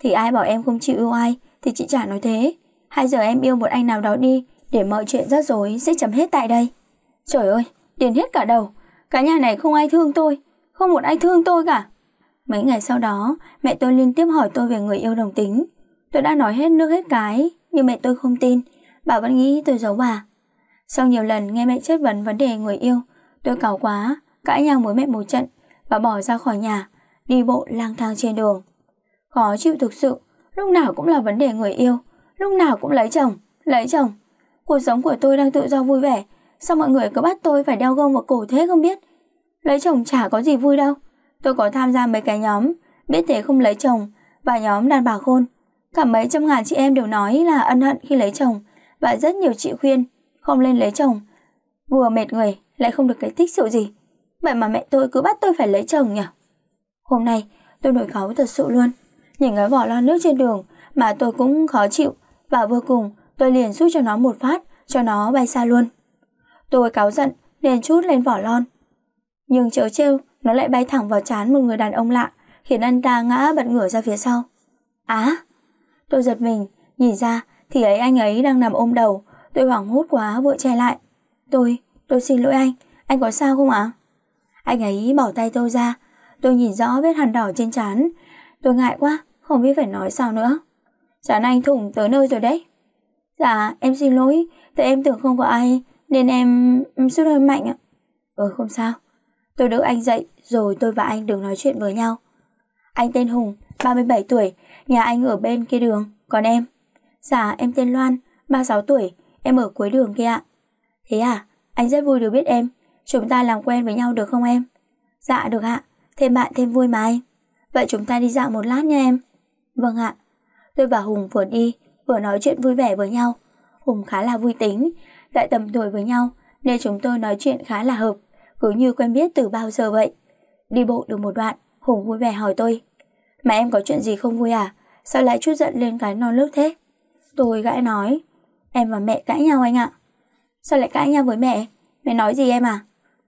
Thì ai bảo em không chịu yêu ai thì chị chả nói thế. Hai giờ em yêu một anh nào đó đi để mọi chuyện rắc rối sẽ chấm hết tại đây. Trời ơi, điên hết cả đầu. Cả nhà này không ai thương tôi, không một ai thương tôi cả. Mấy ngày sau đó, mẹ tôi liên tiếp hỏi tôi về người yêu đồng tính. Tôi đã nói hết nước hết cái, nhưng mẹ tôi không tin. Bà vẫn nghĩ tôi giấu bà. Sau nhiều lần nghe mẹ chất vấn vấn đề người yêu, tôi cáu quá, cãi nhau với mẹ một trận và bỏ ra khỏi nhà, đi bộ lang thang trên đường. Khó chịu thực sự, lúc nào cũng là vấn đề người yêu, lúc nào cũng lấy chồng, lấy chồng. Cuộc sống của tôi đang tự do vui vẻ, sao mọi người cứ bắt tôi phải đeo gông vào cổ thế không biết. Lấy chồng chả có gì vui đâu. Tôi có tham gia mấy cái nhóm, biết thế không lấy chồng, và nhóm đàn bà khôn. Cả mấy trăm ngàn chị em đều nói là ân hận khi lấy chồng, và rất nhiều chị khuyên không nên lấy chồng. Vừa mệt người, lại không được cái tích sự gì. Vậy mà mẹ tôi cứ bắt tôi phải lấy chồng nhỉ? Hôm nay, tôi nổi cáu thật sự luôn. Nhìn cái vỏ lon nước trên đường mà tôi cũng khó chịu, và vừa cùng tôi liền rút cho nó một phát, cho nó bay xa luôn. Tôi cáu giận, liền chút lên vỏ lon. Nhưng chớ trêu, nó lại bay thẳng vào chán một người đàn ông lạ, khiến anh ta ngã bật ngửa ra phía sau. Á! tôi giật mình, nhìn ra thì ấy anh ấy đang nằm ôm đầu, tôi hoảng hốt quá vội che lại. Tôi, tôi xin lỗi anh, anh có sao không ạ? Anh ấy bỏ tay tôi ra, tôi nhìn rõ vết hằn đỏ trên trán. Tôi ngại quá, không biết phải nói sao nữa. Chán anh thủng tới nơi rồi đấy. Dạ, em xin lỗi, tại em tưởng không có ai, nên em sút hơi mạnh ạ. Ừ, không sao. Tôi đỡ anh dậy, rồi tôi và anh đừng nói chuyện với nhau. Anh tên Hùng, 37 tuổi, nhà anh ở bên kia đường, còn em? Dạ, em tên Loan, 36 tuổi, em ở cuối đường kia ạ. Thế à, anh rất vui được biết em, chúng ta làm quen với nhau được không em? Dạ, được ạ, thêm bạn thêm vui mà anh. Vậy chúng ta đi dạo một lát nha em. Vâng ạ. Tôi và Hùng vừa đi, vừa nói chuyện vui vẻ với nhau. Hùng khá là vui tính, lại tầm tuổi với nhau, nên chúng tôi nói chuyện khá là hợp, cứ như quen biết từ bao giờ vậy. Đi bộ được một đoạn, Hùng vui vẻ hỏi tôi. Mà em có chuyện gì không vui à? Sao lại chút giận lên cái non nước thế? Tôi gãi nói. Em và mẹ cãi nhau anh ạ. Sao lại cãi nhau với mẹ? Mẹ nói gì em à?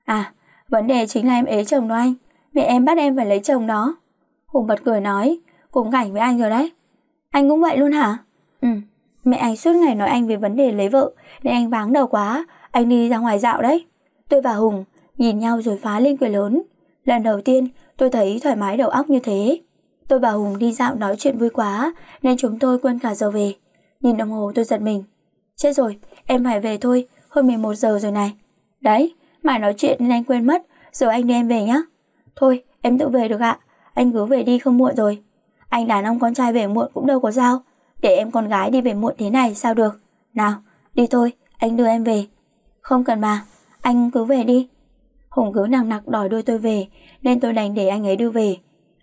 À, vấn đề chính là em ế chồng đó anh. Mẹ em bắt em phải lấy chồng đó. Hùng bật cười nói, cùng cảnh với anh rồi đấy. Anh cũng vậy luôn hả? Ừ, mẹ anh suốt ngày nói anh về vấn đề lấy vợ, nên anh váng đầu quá, anh đi ra ngoài dạo đấy. Tôi và Hùng nhìn nhau rồi phá lên cười lớn. Lần đầu tiên tôi thấy thoải mái đầu óc như thế. Tôi và Hùng đi dạo nói chuyện vui quá, nên chúng tôi quên cả giờ về. Nhìn đồng hồ tôi giật mình. Chết rồi, em phải về thôi, hơn 11 giờ rồi này. Đấy, mà nói chuyện nên anh quên mất, giờ anh đưa em về nhá. Thôi, em tự về được ạ, anh cứ về đi không muộn rồi. Anh đàn ông con trai về muộn cũng đâu có sao, để em con gái đi về muộn thế này sao được. Nào, đi thôi, anh đưa em về. Không cần mà, anh cứ về đi. Hùng cứ nặng nặc đòi đưa tôi về, nên tôi đành để anh ấy đưa về.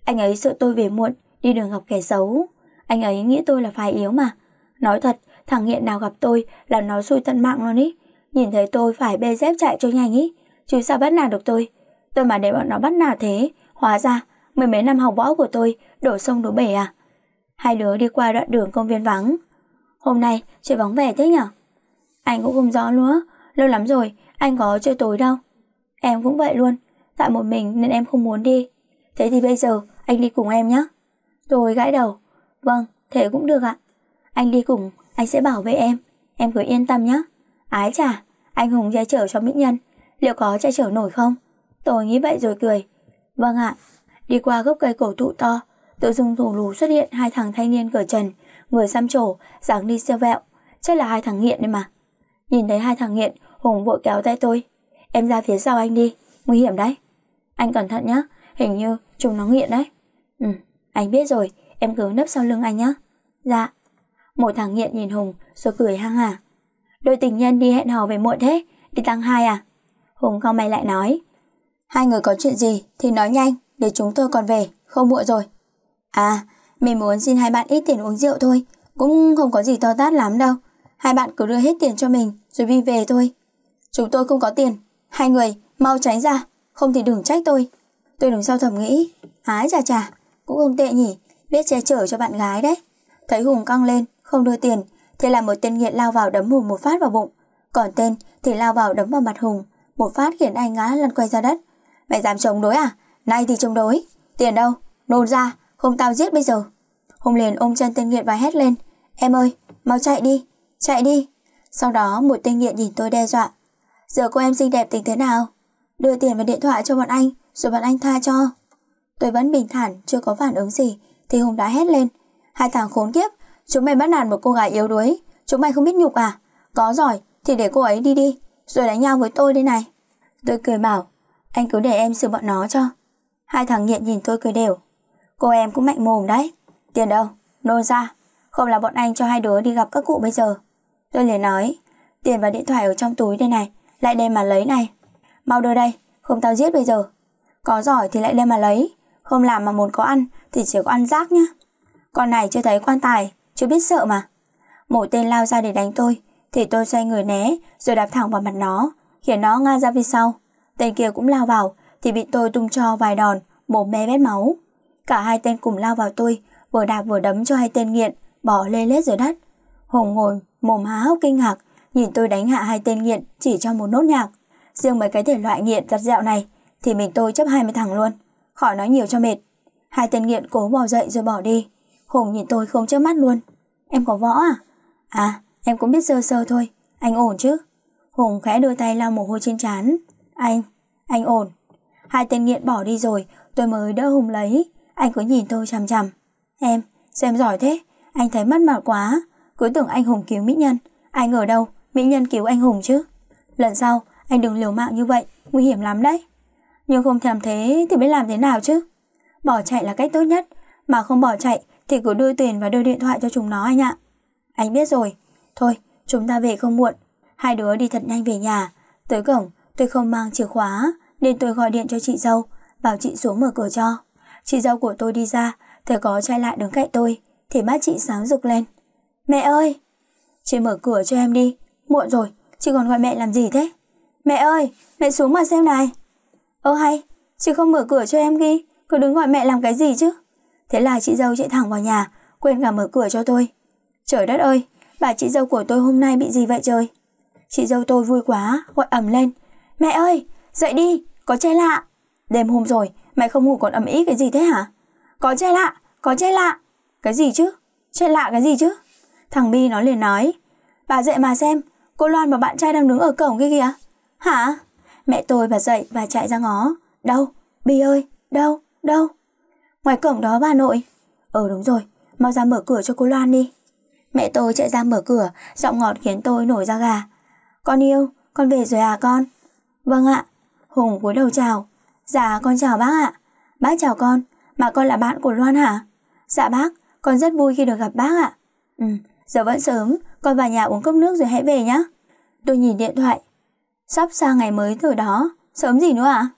Anh ấy sợ tôi về muộn, đi đường gặp kẻ xấu. Anh ấy nghĩ tôi là phái yếu mà. Nói thật, thằng nghiện nào gặp tôi là nó xui tận mạng luôn ý. Nhìn thấy tôi phải bê dép chạy cho nhanh ý. Chứ sao bắt nạt được tôi. Tôi mà để bọn nó bắt nạt thế. Hóa ra, mười mấy năm học võ của tôi đổ sông đổ bể à. Hai đứa đi qua đoạn đường công viên vắng. Hôm nay trời vắng vẻ thế nhở? Anh cũng không rõ nữa. Lâu lắm rồi, anh có chơi tối đâu. Em cũng vậy luôn. Tại một mình nên em không muốn đi. Thế thì bây giờ anh đi cùng em nhé. Tôi gãi đầu. Vâng, thế cũng được ạ. Anh đi cùng, anh sẽ bảo vệ em. Em cứ yên tâm nhé. Ái chà, anh Hùng che chở cho mỹ nhân. Liệu có che chở nổi không? Tôi nghĩ vậy rồi cười. Vâng ạ. Đi qua gốc cây cổ thụ to, tự dưng thùng lù xuất hiện hai thằng thanh niên cởi trần, người xăm trổ, dáng đi siêu vẹo. Chắc là hai thằng nghiện đấy mà. Nhìn thấy hai thằng nghiện, Hùng vội kéo tay tôi. Em ra phía sau anh đi, nguy hiểm đấy. Anh cẩn thận nhé, hình như chúng nó nghiện đấy. Ừ, anh biết rồi, em cứ nấp sau lưng anh nhé. Dạ. Một thằng nghiện nhìn Hùng rồi cười hăng hả. Đôi tình nhân đi hẹn hò về muộn thế, đi tăng hai à? Hùng không may lại nói. Hai người có chuyện gì thì nói nhanh để chúng tôi còn về, không muộn rồi. À, mình muốn xin hai bạn ít tiền uống rượu thôi, cũng không có gì to tát lắm đâu. Hai bạn cứ đưa hết tiền cho mình rồi đi về thôi. Chúng tôi không có tiền, hai người mau tránh ra, không thì đừng trách tôi. Tôi đứng sau thầm nghĩ, ái chà chà, cũng không tệ nhỉ, biết che chở cho bạn gái đấy. Thấy Hùng căng lên, không đưa tiền, thế là một tên nghiện lao vào đấm Hùng một phát vào bụng. Còn tên thì lao vào đấm vào mặt Hùng, một phát khiến anh ngã lăn quay ra đất. Mày dám chống đối à? Nay thì chống đối. Tiền đâu? Nôn ra, không tao giết bây giờ. Hùng liền ôm chân tên nghiện và hét lên. Em ơi, mau chạy đi, chạy đi. Sau đó một tên nghiện nhìn tôi đe dọa. Giờ cô em xinh đẹp tính thế nào? Đưa tiền và điện thoại cho bọn anh, rồi bọn anh tha cho. Tôi vẫn bình thản, chưa có phản ứng gì, thì Hùng đã hét lên. Hai thằng khốn kiếp, chúng mày bắt nạt một cô gái yếu đuối, chúng mày không biết nhục à? Có giỏi thì để cô ấy đi đi, rồi đánh nhau với tôi đây này. Tôi cười bảo, anh cứ để em xử bọn nó cho. Hai thằng nghiện nhìn tôi cười đều. Cô em cũng mạnh mồm đấy. Tiền đâu? Nôn ra. Không là bọn anh cho hai đứa đi gặp các cụ bây giờ. Tôi liền nói, tiền và điện thoại ở trong túi đây này, lại đem mà lấy này. Mau đưa đây, không tao giết bây giờ. Có giỏi thì lại đem mà lấy, không làm mà muốn có ăn thì chỉ có ăn rác nhá. Con này chưa thấy quan tài, chưa biết sợ mà. Một tên lao ra để đánh tôi, thì tôi xoay người né rồi đạp thẳng vào mặt nó, khiến nó ngã ra phía sau. Tên kia cũng lao vào, thì bị tôi tung cho vài đòn, mồm me bét máu. Cả hai tên cùng lao vào tôi, vừa đạp vừa đấm cho hai tên nghiện, bỏ lê lết dưới đất. Hùng ngồi, mồm há hốc kinh ngạc, nhìn tôi đánh hạ hai tên nghiện chỉ cho một nốt nhạc. Riêng mấy cái thể loại nghiện giặt dẹo này, thì mình tôi chấp 20 thằng luôn. Khỏi nói nhiều cho mệt. Hai tên nghiện cố bò dậy rồi bỏ đi. Hùng nhìn tôi không chớp mắt luôn. Em có võ à? À, em cũng biết sơ sơ thôi. Anh ổn chứ? Hùng khẽ đưa tay lau mồ hôi trên trán. Anh, anh ổn. Hai tên nghiện bỏ đi rồi, tôi mới đỡ Hùng lấy. Anh cứ nhìn tôi chằm chằm. Em, xem giỏi thế. Anh thấy mất mặt quá. Cứ tưởng anh Hùng cứu mỹ nhân. Anh ở đâu, mỹ nhân cứu anh Hùng chứ. Lần sau, anh đừng liều mạng như vậy. Nguy hiểm lắm đấy. Nhưng không thèm thế thì biết làm thế nào chứ. Bỏ chạy là cách tốt nhất. Mà không bỏ chạy thì cứ đưa tiền và đưa điện thoại cho chúng nó anh ạ. Anh biết rồi. Thôi, chúng ta về không muộn. Hai đứa đi thật nhanh về nhà. Tới cổng, tôi không mang chìa khóa, nên tôi gọi điện cho chị dâu, bảo chị xuống mở cửa cho. Chị dâu của tôi đi ra, thấy có trai lại đứng cạnh tôi, thì mắt chị sáng rực lên. Mẹ ơi! Chị mở cửa cho em đi. Muộn rồi, chị còn gọi mẹ làm gì thế? Mẹ ơi, mẹ xuống mà xem này. Ơ hay, chị không mở cửa cho em ghi, cứ đứng gọi mẹ làm cái gì chứ? Thế là chị dâu chạy thẳng vào nhà, quên cả mở cửa cho tôi. Trời đất ơi, bà chị dâu của tôi hôm nay bị gì vậy trời? Chị dâu tôi vui quá, gọi ầm lên. Mẹ ơi, dậy đi, có trai lạ. Đêm hôm rồi, mày không ngủ còn ầm ý cái gì thế hả? Có trai lạ, có trai lạ. Cái gì chứ? Trai lạ cái gì chứ? Thằng Bi nó liền nói. Bà dậy mà xem, cô Loan và bạn trai đang đứng ở cổng kia kìa. Hả? Mẹ tôi bà dậy và chạy ra ngó. Đâu? Bi ơi, đâu, đâu? Ngoài cổng đó bà nội. Ờ đúng rồi, mau ra mở cửa cho cô Loan đi. Mẹ tôi chạy ra mở cửa, giọng ngọt khiến tôi nổi da gà. Con yêu, con về rồi à con? Vâng ạ. Hùng cúi đầu chào. Dạ con chào bác ạ. Bác chào con, mà con là bạn của Loan hả? Dạ bác, con rất vui khi được gặp bác ạ. Ừ, giờ vẫn sớm, con vào nhà uống cốc nước rồi hãy về nhé. Tôi nhìn điện thoại. Sắp sang ngày mới rồi đó, sớm gì nữa ạ? À?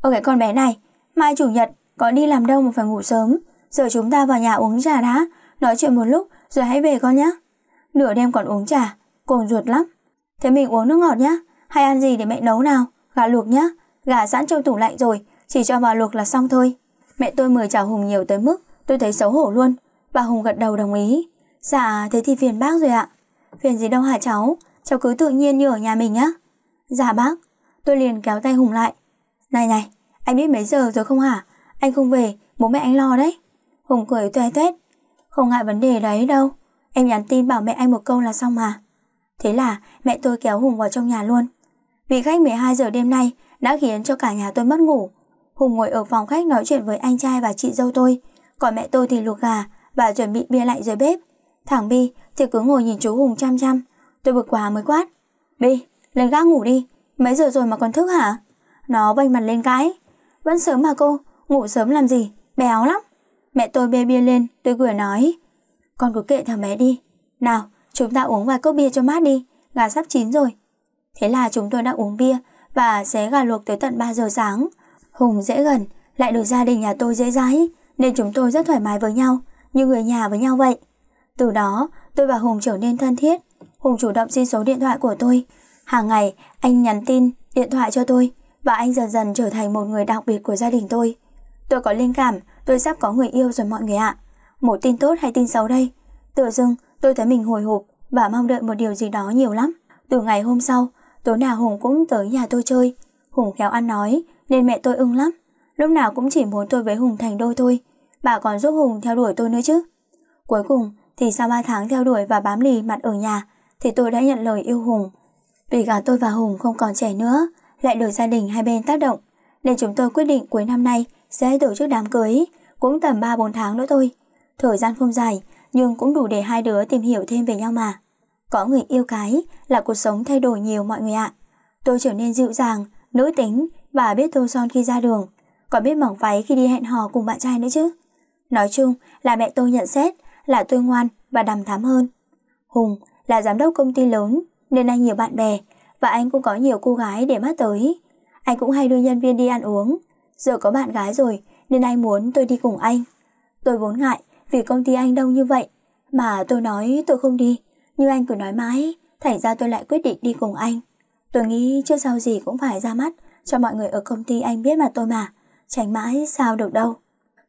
Ơ cái con bé này, mai chủ nhật, có đi làm đâu mà phải ngủ sớm. Giờ chúng ta vào nhà uống trà đã, nói chuyện một lúc rồi hãy về con nhé. Nửa đêm còn uống trà, cồn ruột lắm. Thế mình uống nước ngọt nhá, hay ăn gì để mẹ nấu nào, gà luộc nhá, gà sẵn trong tủ lạnh rồi, chỉ cho vào luộc là xong thôi. Mẹ tôi mời chào Hùng nhiều tới mức tôi thấy xấu hổ luôn. Bà Hùng gật đầu đồng ý. Dạ, thế thì phiền bác rồi ạ. Phiền gì đâu hả cháu, cháu cứ tự nhiên như ở nhà mình nhá. Dạ bác, tôi liền kéo tay Hùng lại. Này này, anh biết mấy giờ rồi không hả? Anh không về, bố mẹ anh lo đấy. Hùng cười tuê tuét. Không ngại vấn đề đấy đâu. Em nhắn tin bảo mẹ anh một câu là xong mà. Thế là mẹ tôi kéo Hùng vào trong nhà luôn. Vị khách 12 giờ đêm nay đã khiến cho cả nhà tôi mất ngủ. Hùng ngồi ở phòng khách nói chuyện với anh trai và chị dâu tôi, còn mẹ tôi thì luộc gà và chuẩn bị bia lạnh dưới bếp. Thằng Bi thì cứ ngồi nhìn chú Hùng chăm chăm. Tôi bực quá mới quát. Bi, lên gác ngủ đi. Mấy giờ rồi mà còn thức hả? Nó bênh mặt lên cái. Vẫn sớm mà cô, ngủ sớm làm gì, béo lắm. Mẹ tôi bê bia lên, tôi cười nói. Con cứ kệ thằng bé đi. Nào, chúng ta uống vài cốc bia cho mát đi, gà sắp chín rồi. Thế là chúng tôi đã uống bia và xé gà luộc tới tận 3 giờ sáng. Hùng dễ gần, lại được gia đình nhà tôi dễ dãi, nên chúng tôi rất thoải mái với nhau, như người nhà với nhau vậy. Từ đó, tôi và Hùng trở nên thân thiết. Hùng chủ động xin số điện thoại của tôi. Hàng ngày, anh nhắn tin, điện thoại cho tôi, và anh dần dần trở thành một người đặc biệt của gia đình tôi. Tôi có linh cảm, tôi sắp có người yêu rồi mọi người ạ. Một tin tốt hay tin xấu đây? Tự dưng, tôi thấy mình hồi hộp và mong đợi một điều gì đó nhiều lắm. Từ ngày hôm sau, tối nào Hùng cũng tới nhà tôi chơi. Hùng khéo ăn nói, nên mẹ tôi ưng lắm. Lúc nào cũng chỉ muốn tôi với Hùng thành đôi thôi. Bà còn giúp Hùng theo đuổi tôi nữa chứ. Cuối cùng, thì sau 3 tháng theo đuổi và bám lì mặt ở nhà, thì tôi đã nhận lời yêu Hùng. Vì cả tôi và Hùng không còn trẻ nữa, lại được gia đình hai bên tác động, nên chúng tôi quyết định cuối năm nay sẽ tổ chức đám cưới, cũng tầm 3-4 tháng nữa thôi. Thời gian không dài, nhưng cũng đủ để hai đứa tìm hiểu thêm về nhau mà. Có người yêu cái là cuộc sống thay đổi nhiều mọi người ạ. Tôi trở nên dịu dàng, nữ tính và biết tô son khi ra đường, còn biết mỏng váy khi đi hẹn hò cùng bạn trai nữa chứ. Nói chung là mẹ tôi nhận xét là tôi ngoan và đàm thám hơn. Hùng là giám đốc công ty lớn nên anh nhiều bạn bè và anh cũng có nhiều cô gái để mắt tới. Anh cũng hay đưa nhân viên đi ăn uống. Giờ có bạn gái rồi nên anh muốn tôi đi cùng anh. Tôi vốn ngại vì công ty anh đông như vậy mà tôi nói tôi không đi. Nhưng anh cứ nói mãi, thành ra tôi lại quyết định đi cùng anh. Tôi nghĩ chưa sao gì cũng phải ra mắt cho mọi người ở công ty anh biết mà tôi mà. Tránh mãi sao được đâu.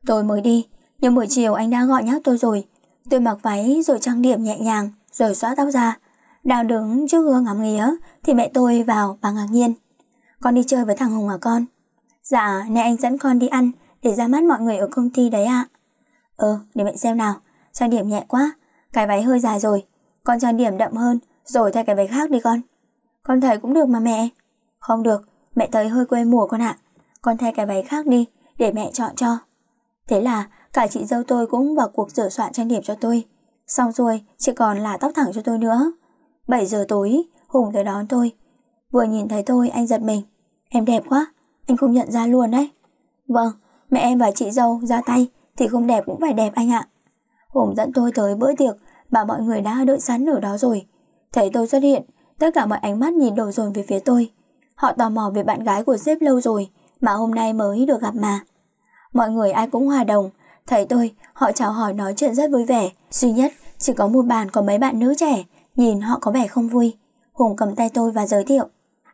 Tôi mới đi, nhưng buổi chiều anh đã gọi nhắc tôi rồi. Tôi mặc váy rồi trang điểm nhẹ nhàng, rồi xóa tóc ra. Đang đứng trước gương ngắm nghía thì mẹ tôi vào và ngạc nhiên. Con đi chơi với thằng Hùng à con? Dạ, nè anh dẫn con đi ăn để ra mắt mọi người ở công ty đấy ạ. Ờ, để mẹ xem nào. Trang điểm nhẹ quá, cái váy hơi dài rồi. Con trang điểm đậm hơn, rồi thay cái váy khác đi con. Con thấy cũng được mà mẹ. Không được, mẹ thấy hơi quê mùa con ạ. Con thay cái váy khác đi, để mẹ chọn cho. Thế là cả chị dâu tôi cũng vào cuộc sửa soạn trang điểm cho tôi. Xong rồi, chỉ còn là tóc thẳng cho tôi nữa. 7 giờ tối, Hùng tới đón tôi. Vừa nhìn thấy tôi, anh giật mình. Em đẹp quá, anh không nhận ra luôn đấy. Vâng, mẹ em và chị dâu ra tay thì không đẹp cũng phải đẹp anh ạ. Hùng dẫn tôi tới bữa tiệc mà mọi người đã đợi sẵn ở đó rồi. Thấy tôi xuất hiện, tất cả mọi ánh mắt nhìn đổ dồn về phía tôi. Họ tò mò về bạn gái của sếp lâu rồi mà hôm nay mới được gặp mà. Mọi người ai cũng hòa đồng, thấy tôi, họ chào hỏi nói chuyện rất vui vẻ. Duy nhất, chỉ có một bàn có mấy bạn nữ trẻ, nhìn họ có vẻ không vui. Hùng cầm tay tôi và giới thiệu.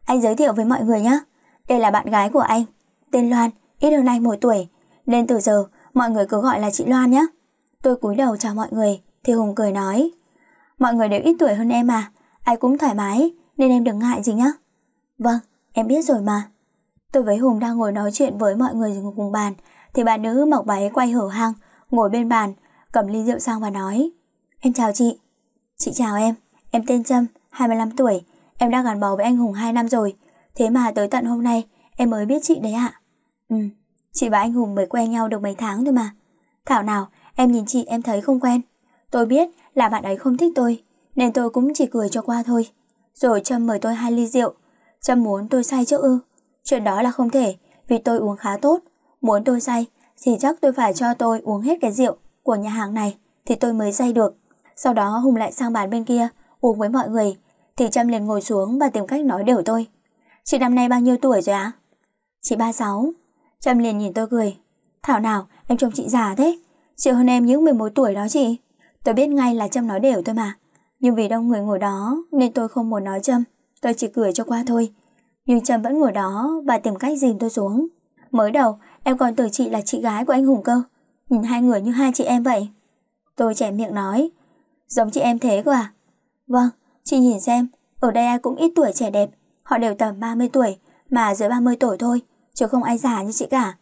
Anh giới thiệu với mọi người nhé. Đây là bạn gái của anh, tên Loan, ít hơn anh một tuổi. Nên từ giờ, mọi người cứ gọi là chị Loan nhé. Tôi cúi đầu chào mọi người, thì Hùng cười nói. Mọi người đều ít tuổi hơn em à, ai cũng thoải mái, nên em đừng ngại gì nhé. Vâng, em biết rồi mà. Tôi với Hùng đang ngồi nói chuyện với mọi người cùng bàn, thì bà nữ mặc váy quay hở hang, ngồi bên bàn, cầm ly rượu sang và nói. Em chào chị. Chị chào em, em tên Trâm, 25 tuổi, em đã gắn bó với anh Hùng 2 năm rồi. Thế mà tới tận hôm nay, em mới biết chị đấy ạ. Ừ, chị và anh Hùng mới quen nhau được mấy tháng thôi mà. Thảo nào, em nhìn chị em thấy không quen. Tôi biết là bạn ấy không thích tôi, nên tôi cũng chỉ cười cho qua thôi. Rồi Trâm mời tôi hai ly rượu. Trâm muốn tôi say chứ ư. Chuyện đó là không thể, vì tôi uống khá tốt. Muốn tôi say, thì chắc tôi phải cho tôi uống hết cái rượu của nhà hàng này, thì tôi mới say được. Sau đó Hùng lại sang bàn bên kia, uống với mọi người, thì Trâm liền ngồi xuống và tìm cách nói đều tôi. Chị năm nay bao nhiêu tuổi rồi ạ? Chị 36. Trâm liền nhìn tôi cười. Thảo nào, em trông chị già thế. Chị hơn em những 11 tuổi đó chị. Tôi biết ngay là Trâm nói đều tôi mà. Nhưng vì đông người ngồi đó nên tôi không muốn nói Trâm. Tôi chỉ cười cho qua thôi. Nhưng Trâm vẫn ngồi đó và tìm cách dìm tôi xuống. Mới đầu em còn tưởng chị là chị gái của anh Hùng cơ. Nhìn hai người như hai chị em vậy. Tôi trẻ miệng nói. Giống chị em thế cơ à? Vâng, chị nhìn xem. Ở đây ai cũng ít tuổi trẻ đẹp. Họ đều tầm 30 tuổi mà dưới 30 tuổi thôi. Chứ không ai già như chị cả.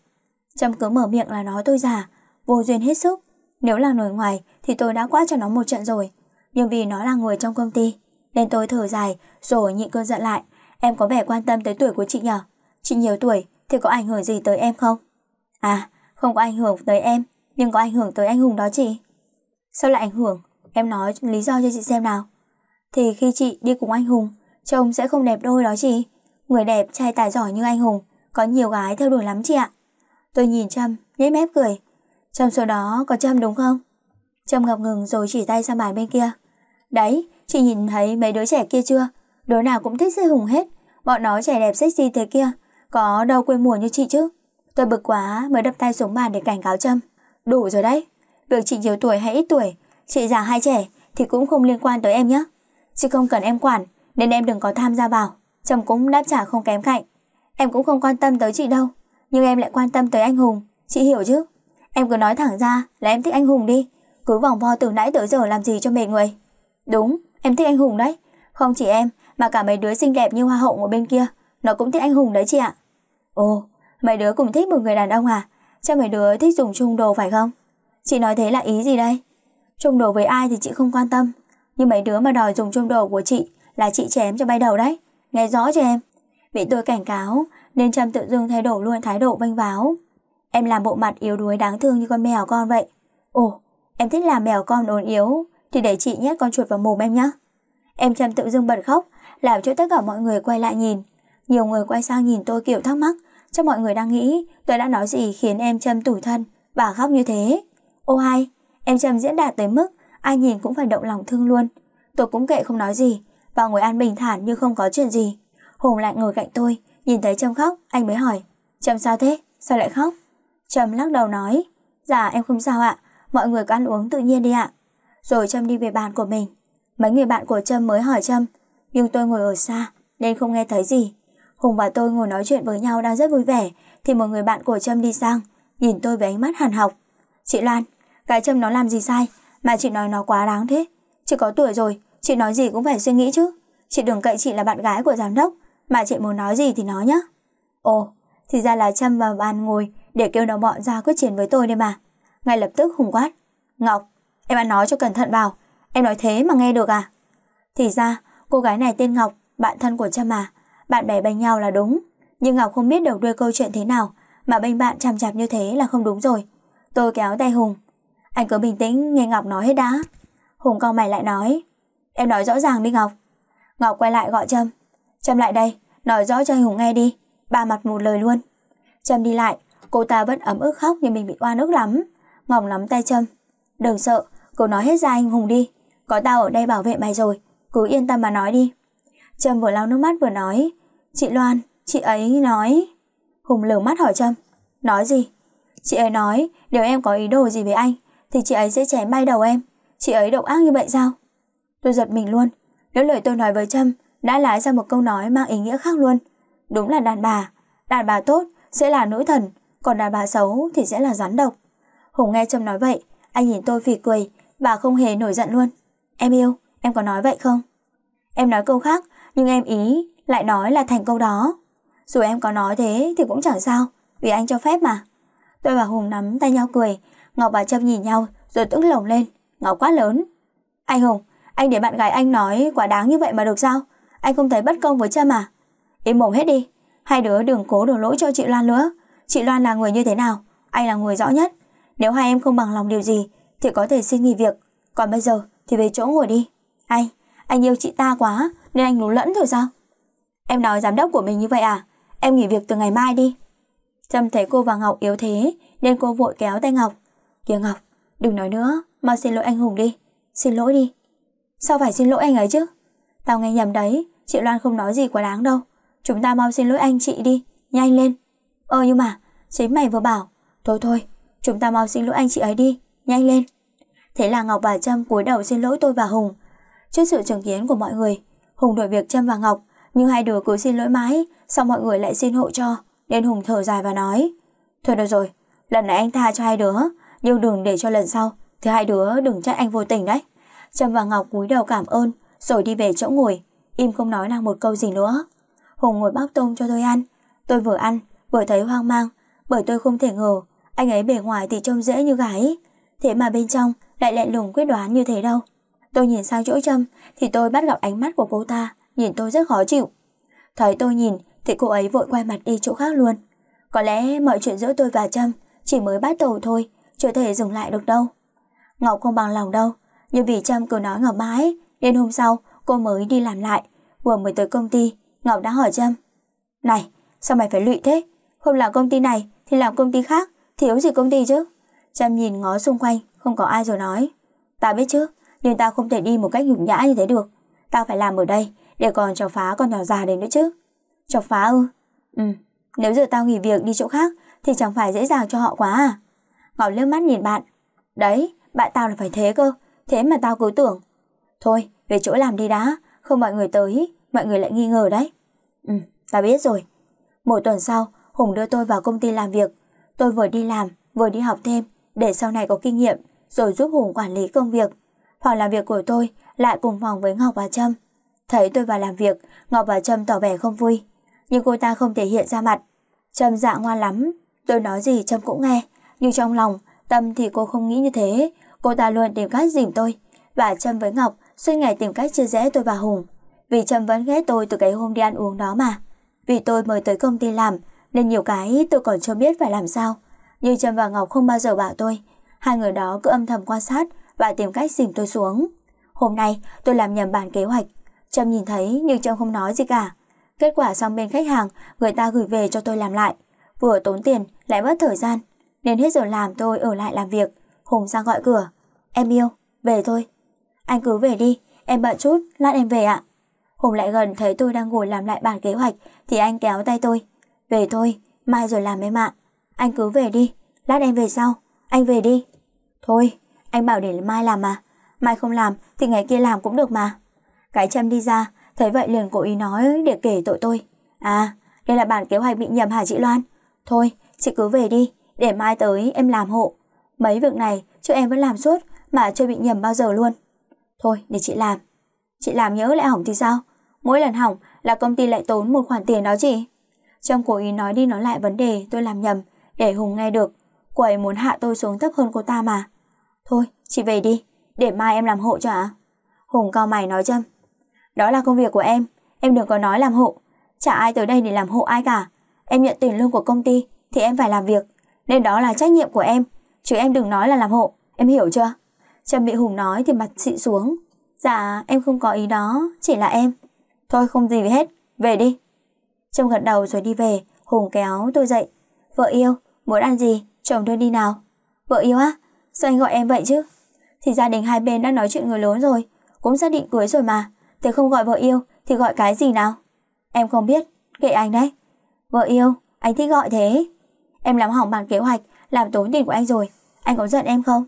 Trâm cứ mở miệng là nói tôi già. Vô duyên hết sức. Nếu là người ngoài thì tôi đã quát cho nó một trận rồi. Nhưng vì nó là người trong công ty nên tôi thở dài rồi nhịn cơn giận lại. Em có vẻ quan tâm tới tuổi của chị nhở? Chị nhiều tuổi thì có ảnh hưởng gì tới em không? À, không có ảnh hưởng tới em, nhưng có ảnh hưởng tới anh Hùng đó chị. Sao lại ảnh hưởng? Em nói lý do cho chị xem nào. Thì khi chị đi cùng anh Hùng, trông sẽ không đẹp đôi đó chị. Người đẹp, trai tài giỏi như anh Hùng, có nhiều gái theo đuổi lắm chị ạ. Tôi nhìn Trâm, nhếch mép cười. Trong số đó có Trâm đúng không? Trâm ngập ngừng rồi chỉ tay sang bàn bên kia. Đấy, chị nhìn thấy mấy đứa trẻ kia chưa? Đứa nào cũng thích dây hùng hết. Bọn nó trẻ đẹp sexy thế kia. Có đâu quê mùa như chị chứ. Tôi bực quá mới đập tay xuống bàn để cảnh cáo Trâm. Đủ rồi đấy. Việc chị nhiều tuổi hay ít tuổi, chị già hay trẻ thì cũng không liên quan tới em nhé. Chị không cần em quản nên em đừng có tham gia vào. Trâm cũng đáp trả không kém cạnh. Em cũng không quan tâm tới chị đâu. Nhưng em lại quan tâm tới anh Hùng. Chị hiểu chứ? Em cứ nói thẳng ra là em thích anh Hùng đi. Cứ vòng vo từ nãy tới giờ làm gì cho mệt người. Đúng, em thích anh Hùng đấy. Không chỉ em, mà cả mấy đứa xinh đẹp như hoa hậu ở bên kia. Nó cũng thích anh Hùng đấy chị ạ. Ồ, mấy đứa cũng thích một người đàn ông à? Chắc mấy đứa thích dùng chung đồ phải không? Chị nói thế là ý gì đây? Chung đồ với ai thì chị không quan tâm. Nhưng mấy đứa mà đòi dùng chung đồ của chị là chị chém cho bay đầu đấy. Nghe rõ cho em. Bị tôi cảnh cáo nên Trâm tự dưng thay đổi luôn thái độ vênh váo. Em làm bộ mặt yếu đuối đáng thương như con mèo con vậy. Ồ, em thích làm mèo con ồn yếu thì để chị nhét con chuột vào mồm em nhé. Em Trâm tự dưng bật khóc làm cho tất cả mọi người quay lại nhìn. Nhiều người quay sang nhìn tôi kiểu thắc mắc, chắc mọi người đang nghĩ tôi đã nói gì khiến em Trâm tủi thân và khóc như thế. Ô hay, em Trâm diễn đạt tới mức ai nhìn cũng phải động lòng thương luôn. Tôi cũng kệ không nói gì, và ngồi an bình thản như không có chuyện gì. Hùng lại ngồi cạnh tôi, nhìn thấy Trâm khóc, anh mới hỏi, Trâm sao thế, sao lại khóc? Trâm lắc đầu nói, dạ em không sao ạ, mọi người có ăn uống tự nhiên đi ạ. Rồi Trâm đi về bàn của mình. Mấy người bạn của Trâm mới hỏi Trâm, nhưng tôi ngồi ở xa nên không nghe thấy gì. Hùng và tôi ngồi nói chuyện với nhau đang rất vui vẻ thì một người bạn của Trâm đi sang, nhìn tôi với ánh mắt hàn học. Chị Loan, cái Trâm nó làm gì sai mà chị nói nó quá đáng thế? Chị có tuổi rồi, chị nói gì cũng phải suy nghĩ chứ. Chị đừng cậy chị là bạn gái của giám đốc, mà chị muốn nói gì thì nói nhá. Ồ, thì ra là Trâm và bạn ngồi để kêu nó bọn ra quyết chiến với tôi đây mà. Ngay lập tức hùng quát. Ngọc, em ăn nói cho cẩn thận vào, em nói thế mà nghe được à? Thì ra, cô gái này tên Ngọc, bạn thân của Trâm à. Bạn bè bênh nhau là đúng, nhưng Ngọc không biết đầu đuôi câu chuyện thế nào, mà bênh bạn chằm chạp như thế là không đúng rồi. Tôi kéo tay Hùng. Anh cứ bình tĩnh nghe Ngọc nói hết đã. Hùng cau mày lại nói. Em nói rõ ràng đi Ngọc. Ngọc quay lại gọi Trâm. Trâm lại đây, nói rõ cho anh Hùng nghe đi. Ba mặt một lời luôn. Trâm đi lại, cô ta vẫn ấm ức khóc như mình bị oan ức lắm. Ngọc nắm tay Trâm. Đừng sợ, cô nói hết ra anh Hùng đi. Có tao ở đây bảo vệ mày rồi, cứ yên tâm mà nói đi. Trâm vừa lau nước mắt vừa nói. Chị Loan, chị ấy nói... Hùng lửa mắt hỏi Trâm. Nói gì? Chị ấy nói nếu em có ý đồ gì với anh thì chị ấy sẽ chém bay đầu em. Chị ấy độc ác như vậy sao? Tôi giật mình luôn. Nếu lời tôi nói với Trâm đã lái ra một câu nói mang ý nghĩa khác luôn. Đúng là đàn bà. Đàn bà tốt sẽ là nữ thần, còn đàn bà xấu thì sẽ là rắn độc. Hùng nghe Trâm nói vậy, anh nhìn tôi phì cười và không hề nổi giận luôn. Em yêu, em có nói vậy không? Em nói câu khác, nhưng em ý lại nói là thành câu đó. Dù em có nói thế thì cũng chẳng sao, vì anh cho phép mà. Tôi và Hùng nắm tay nhau cười, Ngọc và Trâm nhìn nhau rồi tức lồng lên. Ngọc quá lớn. Anh Hùng, anh để bạn gái anh nói quá đáng như vậy mà được sao? Anh không thấy bất công với Trâm à? Im mồm hết đi. Hai đứa đừng cố đổ lỗi cho chị Loan nữa. Chị Loan là người như thế nào? Anh là người rõ nhất. Nếu hai em không bằng lòng điều gì thì có thể xin nghỉ việc. Còn bây giờ thì về chỗ ngồi đi. Anh, anh yêu chị ta quá nên anh lú lẫn rồi sao? Em nói giám đốc của mình như vậy à? Em nghỉ việc từ ngày mai đi. Trâm thấy cô và Ngọc yếu thế nên cô vội kéo tay Ngọc. Kìa Ngọc, đừng nói nữa, mau xin lỗi anh Hùng đi. Xin lỗi đi. Sao phải xin lỗi anh ấy chứ? Tao nghe nhầm đấy, chị Loan không nói gì quá đáng đâu. Chúng ta mau xin lỗi anh chị đi, nhanh lên. Ờ nhưng mà, chính mày vừa bảo. Thôi thôi, chúng ta mau xin lỗi anh chị ấy đi, nhanh lên. Thế là Ngọc và Trâm cúi đầu xin lỗi tôi và Hùng. Trước sự chứng kiến của mọi người, Hùng đổi việc Trâm và Ngọc, nhưng hai đứa cứ xin lỗi mãi, sau mọi người lại xin hộ cho, nên Hùng thở dài và nói. Thôi được rồi, lần này anh tha cho hai đứa, nhưng đừng để cho lần sau, thì hai đứa đừng trách anh vô tình đấy. Trâm và Ngọc cúi đầu cảm ơn, rồi đi về chỗ ngồi, im không nói năng một câu gì nữa. Hùng ngồi bóc tôm cho tôi ăn, tôi vừa ăn, vừa thấy hoang mang, bởi tôi không thể ngờ, anh ấy bề ngoài thì trông dễ như gái, thế mà bên trong lại lẹn lùng quyết đoán như thế đâu. Tôi nhìn sang chỗ Trâm thì tôi bắt gặp ánh mắt của cô ta, nhìn tôi rất khó chịu. Thấy tôi nhìn thì cô ấy vội quay mặt đi chỗ khác luôn. Có lẽ mọi chuyện giữa tôi và Trâm chỉ mới bắt đầu thôi, chưa thể dừng lại được đâu. Ngọc không bằng lòng đâu, nhưng vì Trâm cứ nói Ngọc mãi, nên hôm sau cô mới đi làm lại. Vừa mới tới công ty, Ngọc đã hỏi Trâm. Này, sao mày phải lụy thế? Không làm công ty này thì làm công ty khác, thiếu gì công ty chứ? Trâm nhìn ngó xung quanh, không có ai rồi nói. Ta biết chứ, nhưng tao không thể đi một cách nhục nhã như thế được. Tao phải làm ở đây, để còn chọc phá con nhỏ già đấy nữa chứ. Chọc phá ư? Ừ, nếu giờ tao nghỉ việc đi chỗ khác, thì chẳng phải dễ dàng cho họ quá à? Ngọc liếc mắt nhìn bạn. Đấy, bạn tao là phải thế cơ, thế mà tao cứ tưởng. Thôi, về chỗ làm đi đã, không mọi người tới, mọi người lại nghi ngờ đấy. Ừ, tao biết rồi. Một tuần sau, Hùng đưa tôi vào công ty làm việc. Tôi vừa đi làm, vừa đi học thêm, để sau này có kinh nghiệm, rồi giúp Hùng quản lý công việc. Phòng làm việc của tôi lại cùng phòng với Ngọc và Trâm. Thấy tôi vào làm việc, Ngọc và Trâm tỏ vẻ không vui. Nhưng cô ta không thể hiện ra mặt. Trâm dạ ngoan lắm. Tôi nói gì Trâm cũng nghe. Nhưng trong lòng, tâm thì cô không nghĩ như thế. Cô ta luôn tìm cách dìm tôi. Và Trâm với Ngọc suốt ngày tìm cách chia rẽ tôi và Hùng. Vì Trâm vẫn ghét tôi từ cái hôm đi ăn uống đó mà. Vì tôi mới tới công ty làm, nên nhiều cái tôi còn chưa biết phải làm sao. Nhưng Trâm và Ngọc không bao giờ bảo tôi. Hai người đó cứ âm thầm quan sát và tìm cách dìm tôi xuống. Hôm nay tôi làm nhầm bản kế hoạch. Trâm nhìn thấy nhưng Trâm không nói gì cả. Kết quả xong bên khách hàng, người ta gửi về cho tôi làm lại. Vừa tốn tiền, lại mất thời gian. Nên hết giờ làm tôi ở lại làm việc. Hùng ra gọi cửa. Em yêu, về thôi. Anh cứ về đi, em bận chút, lát em về ạ. Hùng lại gần thấy tôi đang ngồi làm lại bản kế hoạch thì anh kéo tay tôi. Về thôi, mai rồi làm em ạ. Anh cứ về đi, lát em về sau. Anh về đi. Thôi, anh bảo để mai làm mà. Mai không làm thì ngày kia làm cũng được mà. Cái châm đi ra, thấy vậy liền cố ý nói để kể tội tôi. À, đây là bản kế hoạch bị nhầm hả chị Loan? Thôi, chị cứ về đi, để mai tới em làm hộ. Mấy việc này chứ em vẫn làm suốt mà chưa bị nhầm bao giờ luôn. Thôi, để chị làm. Chị làm nhớ lại hỏng thì sao? Mỗi lần hỏng là công ty lại tốn một khoản tiền đó chị. trong cố ý nói đi nói lại vấn đề tôi làm nhầm để Hùng nghe được. Cô ấy muốn hạ tôi xuống thấp hơn cô ta mà. Thôi, chị về đi, để mai em làm hộ cho ạ. Hùng cao mày nói châm. Đó là công việc của em, em đừng có nói làm hộ. Chả ai tới đây để làm hộ ai cả. Em nhận tiền lương của công ty thì em phải làm việc. Nên đó là trách nhiệm của em. Chứ em đừng nói là làm hộ, em hiểu chưa? Trầm bị Hùng nói thì mặt xị xuống. Dạ, em không có ý đó, chỉ là em. Thôi không gì hết, về đi. Trầm gật đầu rồi đi về, Hùng kéo tôi dậy. Vợ yêu, muốn ăn gì, chồng đưa đi nào. Vợ yêu á, sao anh gọi em vậy chứ? Thì gia đình hai bên đã nói chuyện người lớn rồi, cũng xác định cưới rồi mà. Thế không gọi vợ yêu thì gọi cái gì nào? Em không biết, kệ anh đấy. Vợ yêu, anh thích gọi thế. Em làm hỏng bản kế hoạch, làm tốn tiền của anh rồi. Anh có giận em không?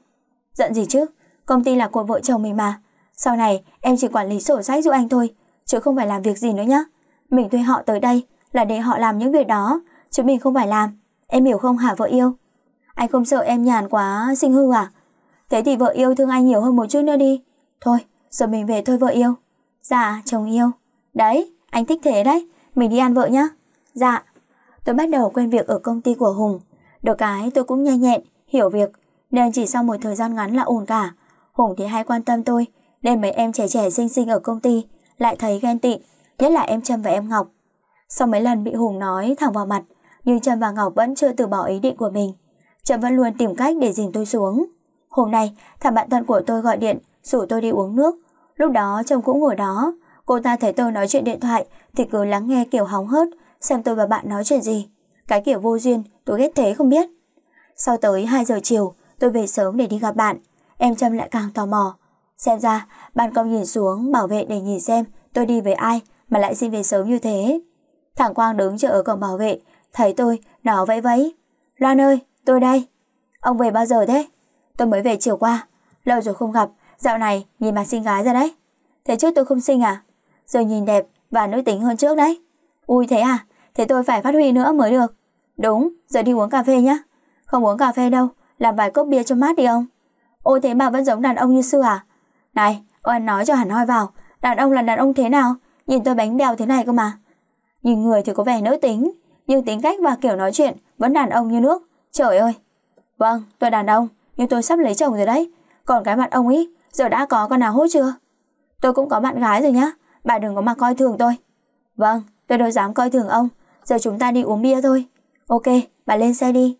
Giận gì chứ? Công ty là của vợ chồng mình mà. Sau này em chỉ quản lý sổ sách giúp anh thôi, chứ không phải làm việc gì nữa nhá. Mình thuê họ tới đây là để họ làm những việc đó, chứ mình không phải làm. Em hiểu không hả vợ yêu? Anh không sợ em nhàn quá sinh hư à? Thế thì vợ yêu thương anh nhiều hơn một chút nữa đi. Thôi, giờ mình về thôi vợ yêu. Dạ, chồng yêu. Đấy, anh thích thế đấy. Mình đi ăn vợ nhá. Dạ. Tôi bắt đầu quen việc ở công ty của Hùng. Được cái tôi cũng nhanh nhẹn, hiểu việc. Nên chỉ sau một thời gian ngắn là ổn cả. Hùng thì hay quan tâm tôi. Nên mấy em trẻ trẻ xinh xinh ở công ty lại thấy ghen tị. Nhất là em Trâm và em Ngọc. Sau mấy lần bị Hùng nói thẳng vào mặt, nhưng Trâm và Ngọc vẫn chưa từ bỏ ý định của mình. Trâm vẫn luôn tìm cách để dìm tôi xuống. Hôm nay, thằng bạn thân của tôi gọi điện, rủ tôi đi uống nước. Lúc đó chồng cũng ngồi đó. Cô ta thấy tôi nói chuyện điện thoại thì cứ lắng nghe kiểu hóng hớt, xem tôi và bạn nói chuyện gì. Cái kiểu vô duyên, tôi ghét thế không biết. Sau tới 2 giờ chiều, tôi về sớm để đi gặp bạn. Em Trâm lại càng tò mò. Xem ra, ban công nhìn xuống bảo vệ để nhìn xem tôi đi với ai mà lại xin về sớm như thế. Thằng Quang đứng chờ ở cổng bảo vệ, thấy tôi, nó vẫy vẫy. Loan ơi, tôi đây. Ông về bao giờ thế? Tôi mới về chiều qua. Lâu rồi không gặp, dạo này nhìn mà xinh gái ra đấy. Thế trước tôi không xinh à? Giờ nhìn đẹp và nữ tính hơn trước đấy. Ui thế à? Thế tôi phải phát huy nữa mới được. Đúng, giờ đi uống cà phê nhá. Không uống cà phê đâu, làm vài cốc bia cho mát đi ông. Ôi thế mà vẫn giống đàn ông như xưa à? Này, ông nói cho hẳn hoi vào, đàn ông là đàn ông thế nào? Nhìn tôi bánh bèo thế này cơ mà. Nhìn người thì có vẻ nữ tính, nhưng tính cách và kiểu nói chuyện vẫn đàn ông như nước. Trời ơi! Vâng, tôi đàn ông, nhưng tôi sắp lấy chồng rồi đấy. Còn cái mặt ông ý, giờ đã có con nào hút chưa? Tôi cũng có bạn gái rồi nhá, bà đừng có mà coi thường tôi. Vâng, tôi đâu dám coi thường ông, giờ chúng ta đi uống bia thôi. Ok, bà lên xe đi.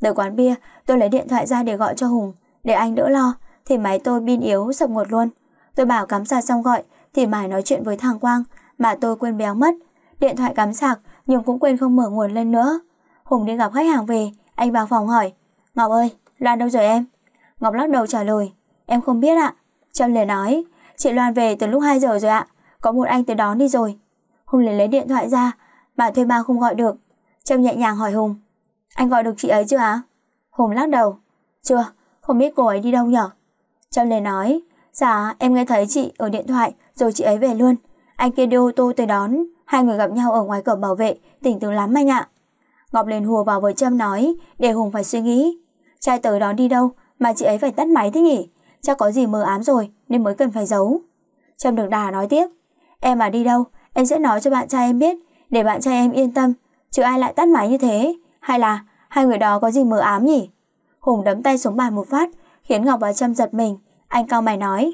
Từ quán bia, tôi lấy điện thoại ra để gọi cho Hùng, để anh đỡ lo, thì máy tôi pin yếu sập ngột luôn. Tôi bảo cắm sạc xong gọi, thì mải nói chuyện với thằng Quang, mà tôi quên béo mất. Điện thoại cắm sạc, nhưng cũng quên không mở nguồn lên nữa. Hùng đi gặp khách hàng về, anh vào phòng hỏi, Ngọc ơi, Loan đâu rồi em? Ngọc lắc đầu trả lời, em không biết ạ. Trâm liền nói, chị Loan về từ lúc 2 giờ rồi ạ, có một anh tới đón đi rồi. Hùng liền lấy điện thoại ra, bảo thuê bao không gọi được. Trâm nhẹ nhàng hỏi Hùng, anh gọi được chị ấy chưa ạ? Hùng lắc đầu, chưa, không biết cô ấy đi đâu nhở? Trâm liền nói, dạ em nghe thấy chị ở điện thoại rồi chị ấy về luôn. Anh kia đi ô tô tới đón, hai người gặp nhau ở ngoài cổng bảo vệ, tỉnh táo lắm anh ạ. Ngọc liền hùa vào với Trâm nói, để Hùng phải suy nghĩ. Trai tới đón đi đâu mà chị ấy phải tắt máy thế nhỉ? Chắc có gì mờ ám rồi nên mới cần phải giấu. Trâm đường đà nói tiếp, em mà đi đâu, em sẽ nói cho bạn trai em biết, để bạn trai em yên tâm, chứ ai lại tắt máy như thế? Hay là hai người đó có gì mờ ám nhỉ? Hùng đấm tay xuống bàn một phát, khiến Ngọc và Trâm giật mình. Anh cao mày nói,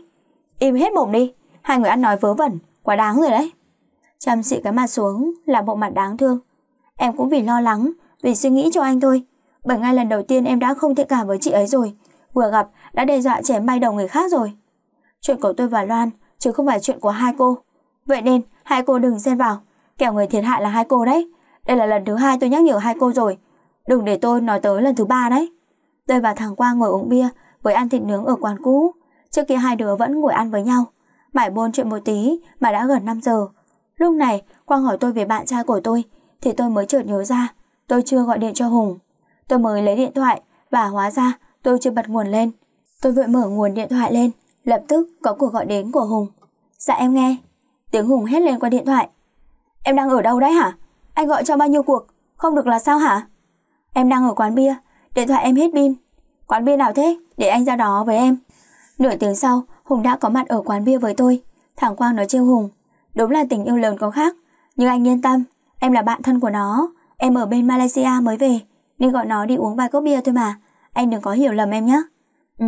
im hết mồm đi, hai người ăn nói vớ vẩn, quá đáng rồi đấy. Trâm xị cái mặt xuống, làm bộ mặt đáng thương. Em cũng vì lo lắng, vì suy nghĩ cho anh thôi. Bởi ngay lần đầu tiên em đã không thiện cảm với chị ấy rồi. Vừa gặp, đã đe dọa chém bay đầu người khác rồi. Chuyện của tôi và Loan, chứ không phải chuyện của hai cô. Vậy nên, hai cô đừng xen vào. Kẻo người thiệt hại là hai cô đấy. Đây là lần thứ hai tôi nhắc nhở hai cô rồi. Đừng để tôi nói tới lần thứ ba đấy. Tôi và thằng Quang ngồi uống bia, với ăn thịt nướng ở quán cũ. Trước kia hai đứa vẫn ngồi ăn với nhau. Mải buôn chuyện một tí mà đã gần 5 giờ. Lúc này Quang hỏi tôi về bạn trai của tôi thì tôi mới chợt nhớ ra tôi chưa gọi điện cho Hùng. Tôi mới lấy điện thoại và hóa ra tôi chưa bật nguồn lên. Tôi vội mở nguồn điện thoại lên, lập tức có cuộc gọi đến của Hùng. Dạ em nghe. Tiếng Hùng hét lên qua điện thoại. Em đang ở đâu đấy hả? Anh gọi cho bao nhiêu cuộc? Không được là sao hả? Em đang ở quán bia, điện thoại em hết pin. Quán bia nào thế? Để anh ra đó với em. Nửa tiếng sau, Hùng đã có mặt ở quán bia với tôi. Thẳng Quang nói trêu Hùng. Đúng là tình yêu lớn có khác. Nhưng anh yên tâm, em là bạn thân của nó. Em ở bên Malaysia mới về, nên gọi nó đi uống vài cốc bia thôi mà. Anh đừng có hiểu lầm em nhé. Ừ,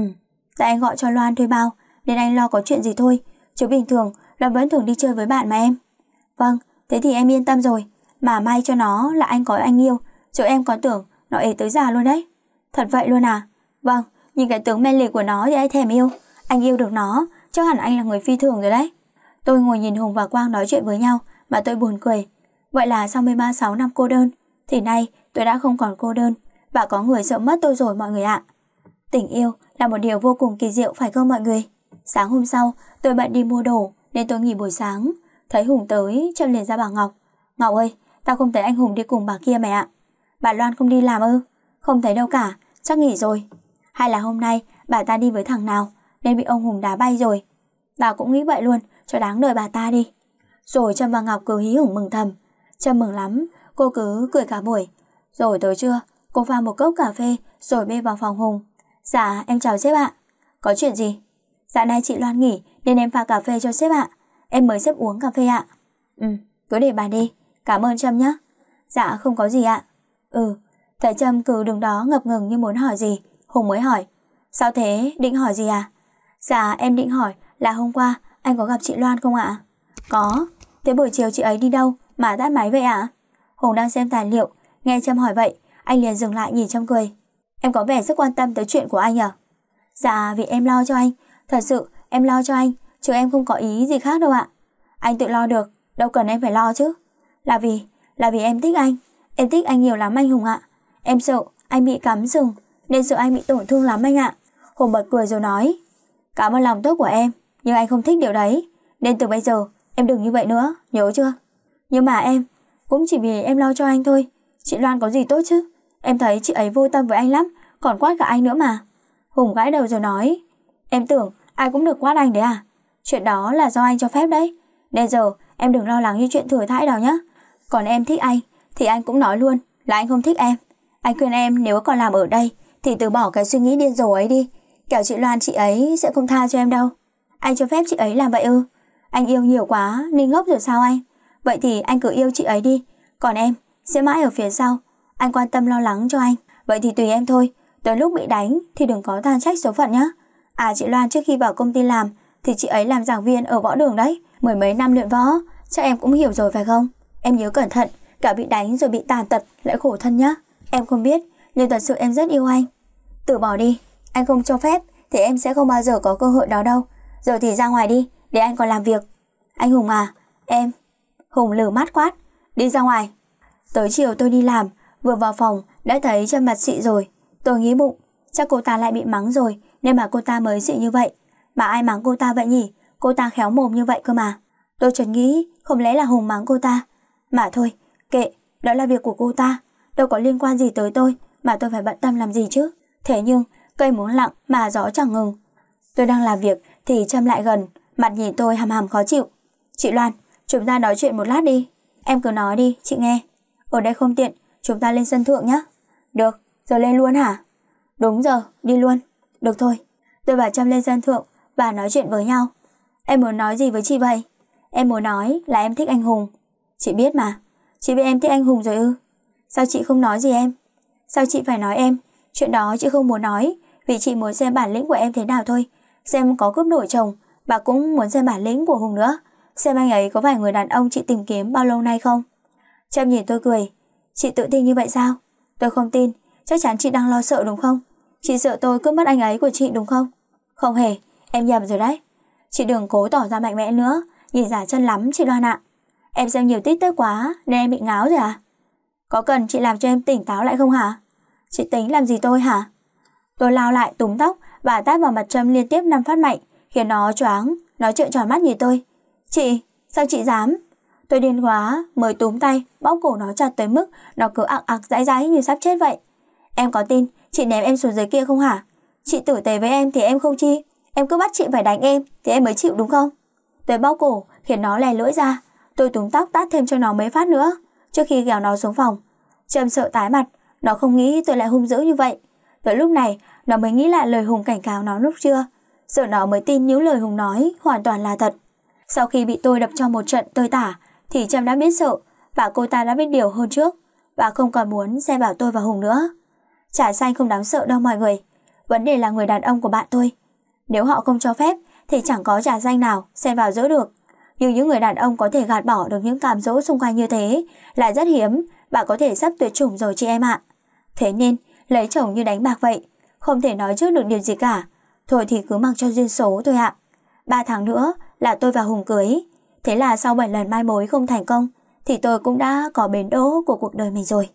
tại anh gọi cho Loan thuê bao, nên anh lo có chuyện gì thôi. Chứ bình thường, Loan vẫn thường đi chơi với bạn mà em. Vâng, thế thì em yên tâm rồi. Mà may cho nó là anh có anh yêu, chứ em còn tưởng nó ế tới già luôn đấy. Thật vậy luôn à? Vâng, nhìn cái tướng men lì của nó thì ai thèm yêu. Anh yêu được nó, chắc hẳn anh là người phi thường rồi đấy. Tôi ngồi nhìn Hùng và Quang nói chuyện với nhau mà tôi buồn cười. Vậy là sau 36 năm cô đơn, thì nay tôi đã không còn cô đơn và có người sợ mất tôi rồi mọi người ạ. Tình yêu là một điều vô cùng kỳ diệu phải không mọi người? Sáng hôm sau, tôi bận đi mua đồ nên tôi nghỉ buổi sáng. Thấy Hùng tới, Trâm liền ra bảo Ngọc. Ngọc ơi, tao không thấy anh Hùng đi cùng bà kia mẹ ạ. Bà Loan không đi làm ư? Không thấy đâu cả, chắc nghỉ rồi. Hay là hôm nay bà ta đi với thằng nào nên bị ông Hùng đá bay rồi. Tao cũng nghĩ vậy luôn, cho đáng đời bà ta đi. Rồi Trâm và Ngọc cứ hí hửng mừng thầm. Trâm mừng lắm, cô cứ cười cả buổi. Rồi tới trưa, cô pha một cốc cà phê rồi bê vào phòng Hùng. Dạ, em chào sếp ạ. Có chuyện gì? Dạ nay chị Loan nghỉ nên em pha cà phê cho sếp ạ. Em mời sếp uống cà phê ạ. Ừ, cứ để bà đi. Cảm ơn Trâm nhé. Dạ không có gì ạ. Ừ, thấy Trâm cứ đứng đó ngập ngừng như muốn hỏi gì. Hùng mới hỏi. Sao thế, định hỏi gì à? Dạ em định hỏi là hôm qua anh có gặp chị Loan không ạ? Có. Thế buổi chiều chị ấy đi đâu mà tắt máy vậy ạ? Hùng đang xem tài liệu, nghe Trâm hỏi vậy, anh liền dừng lại nhìn trong cười. Em có vẻ rất quan tâm tới chuyện của anh à? Dạ vì em lo cho anh, thật sự em lo cho anh, chứ em không có ý gì khác đâu ạ. Anh tự lo được, đâu cần em phải lo chứ. Là vì, là vì em thích anh, em thích anh nhiều lắm anh Hùng ạ. Em sợ anh bị cắm sừng, nên sợ anh bị tổn thương lắm anh ạ. Hùng bật cười rồi nói, cảm ơn lòng tốt của em, nhưng anh không thích điều đấy, nên từ bây giờ em đừng như vậy nữa, nhớ chưa? Nhưng mà em, cũng chỉ vì em lo cho anh thôi, chị Loan có gì tốt chứ? Em thấy chị ấy vô tâm với anh lắm, còn quát cả anh nữa mà. Hùng gãi đầu rồi nói, em tưởng ai cũng được quát anh đấy à? Chuyện đó là do anh cho phép đấy. Nên giờ em đừng lo lắng như chuyện thừa thãi đâu nhé. Còn em thích anh, thì anh cũng nói luôn là anh không thích em. Anh khuyên em nếu còn làm ở đây, thì từ bỏ cái suy nghĩ điên rồ ấy đi. Kẻo chị Loan chị ấy sẽ không tha cho em đâu. Anh cho phép chị ấy làm vậy ư? Anh yêu nhiều quá nên ngốc rồi sao anh? Vậy thì anh cứ yêu chị ấy đi. Còn em sẽ mãi ở phía sau. Anh quan tâm lo lắng cho anh. Vậy thì tùy em thôi. Tới lúc bị đánh thì đừng có than trách số phận nhé. À chị Loan trước khi vào công ty làm thì chị ấy làm giảng viên ở võ đường đấy. Mười mấy năm luyện võ. Chắc em cũng hiểu rồi phải không? Em nhớ cẩn thận. Cả bị đánh rồi bị tàn tật lại khổ thân nhá. Em không biết nhưng thật sự em rất yêu anh. Tự bỏ đi. Anh không cho phép thì em sẽ không bao giờ có cơ hội đó đâu. Giờ thì ra ngoài đi để anh còn làm việc. Anh Hùng à, em. Hùng lử mắt quát. Đi ra ngoài. Tới chiều tôi đi làm, vừa vào phòng đã thấy trên mặt chị rồi. Tôi nghĩ bụng, chắc cô ta lại bị mắng rồi nên mà cô ta mới dị như vậy. Mà ai mắng cô ta vậy nhỉ? Cô ta khéo mồm như vậy cơ mà. Tôi chợt nghĩ không lẽ là Hùng mắng cô ta. Mà thôi, kệ, đó là việc của cô ta. Đâu có liên quan gì tới tôi mà tôi phải bận tâm làm gì chứ. Thế nhưng, cây muốn lặng mà gió chẳng ngừng. Tôi đang làm việc thì châm lại gần, mặt nhìn tôi hàm hàm khó chịu. Chị Loan, chúng ta nói chuyện một lát đi. Em cứ nói đi, chị nghe. Ở đây không tiện, chúng ta lên sân thượng nhé. Được, giờ lên luôn hả? Đúng giờ, đi luôn. Được thôi. Tôi và Trâm lên sân thượng và nói chuyện với nhau. Em muốn nói gì với chị vậy? Em muốn nói là em thích anh Hùng. Chị biết mà. Chị biết em thích anh Hùng rồi ư? Sao chị không nói gì em? Sao chị phải nói em? Chuyện đó chị không muốn nói vì chị muốn xem bản lĩnh của em thế nào thôi. Xem có cướp nổi chồng và cũng muốn xem bản lĩnh của Hùng nữa. Xem anh ấy có phải người đàn ông chị tìm kiếm bao lâu nay không? Trâm nhìn tôi cười. Chị tự tin như vậy sao? Tôi không tin. Chắc chắn chị đang lo sợ đúng không? Chị sợ tôi cướp mất anh ấy của chị đúng không? Không hề. Em nhầm rồi đấy. Chị đừng cố tỏ ra mạnh mẽ nữa. Nhìn giả chân lắm chị Loan ạ. Em xem nhiều tít tức quá nên em bị ngáo rồi à? Có cần chị làm cho em tỉnh táo lại không hả? Chị tính làm gì tôi hả? Tôi lao lại túm tóc và tát vào mặt Trâm liên tiếp năm phát mạnh, khiến nó choáng, nó trợn tròn mắt nhìn tôi. Chị, sao chị dám? Tôi điên quá, mới túm tay, bóp cổ nó chặt tới mức nó cứ ạc ạc dãi dãi như sắp chết vậy. Em có tin chị ném em xuống dưới kia không hả? Chị tử tế với em thì em không chi, em cứ bắt chị phải đánh em thì em mới chịu đúng không? Tôi bóp cổ, khiến nó lè lưỡi ra. Tôi túm tóc tát thêm cho nó mấy phát nữa, trước khi kéo nó xuống phòng. Trầm sợ tái mặt, nó không nghĩ tôi lại hung dữ như vậy. Tới lúc này, nó mới nghĩ lại lời Hùng cảnh cáo nó lúc chưa. Giờ nó mới tin những lời Hùng nói hoàn toàn là thật. Sau khi bị tôi đập cho một trận tơi tả, thì Trâm đã biết sợ và cô ta đã biết điều hơn trước và không còn muốn xem bảo tôi và Hùng nữa. Trả xanh không đáng sợ đâu mọi người. Vấn đề là người đàn ông của bạn tôi. Nếu họ không cho phép thì chẳng có trả xanh nào xen vào giữa được. Nhưng những người đàn ông có thể gạt bỏ được những cảm dỗ xung quanh như thế là rất hiếm và có thể sắp tuyệt chủng rồi chị em ạ. Thế nên, lấy chồng như đánh bạc vậy, không thể nói trước được điều gì cả. Thôi thì cứ mặc cho duyên số thôi ạ. Ba tháng nữa là tôi và Hùng cưới. Thế là sau 7 lần mai mối không thành công, thì tôi cũng đã có bến đỗ của cuộc đời mình rồi.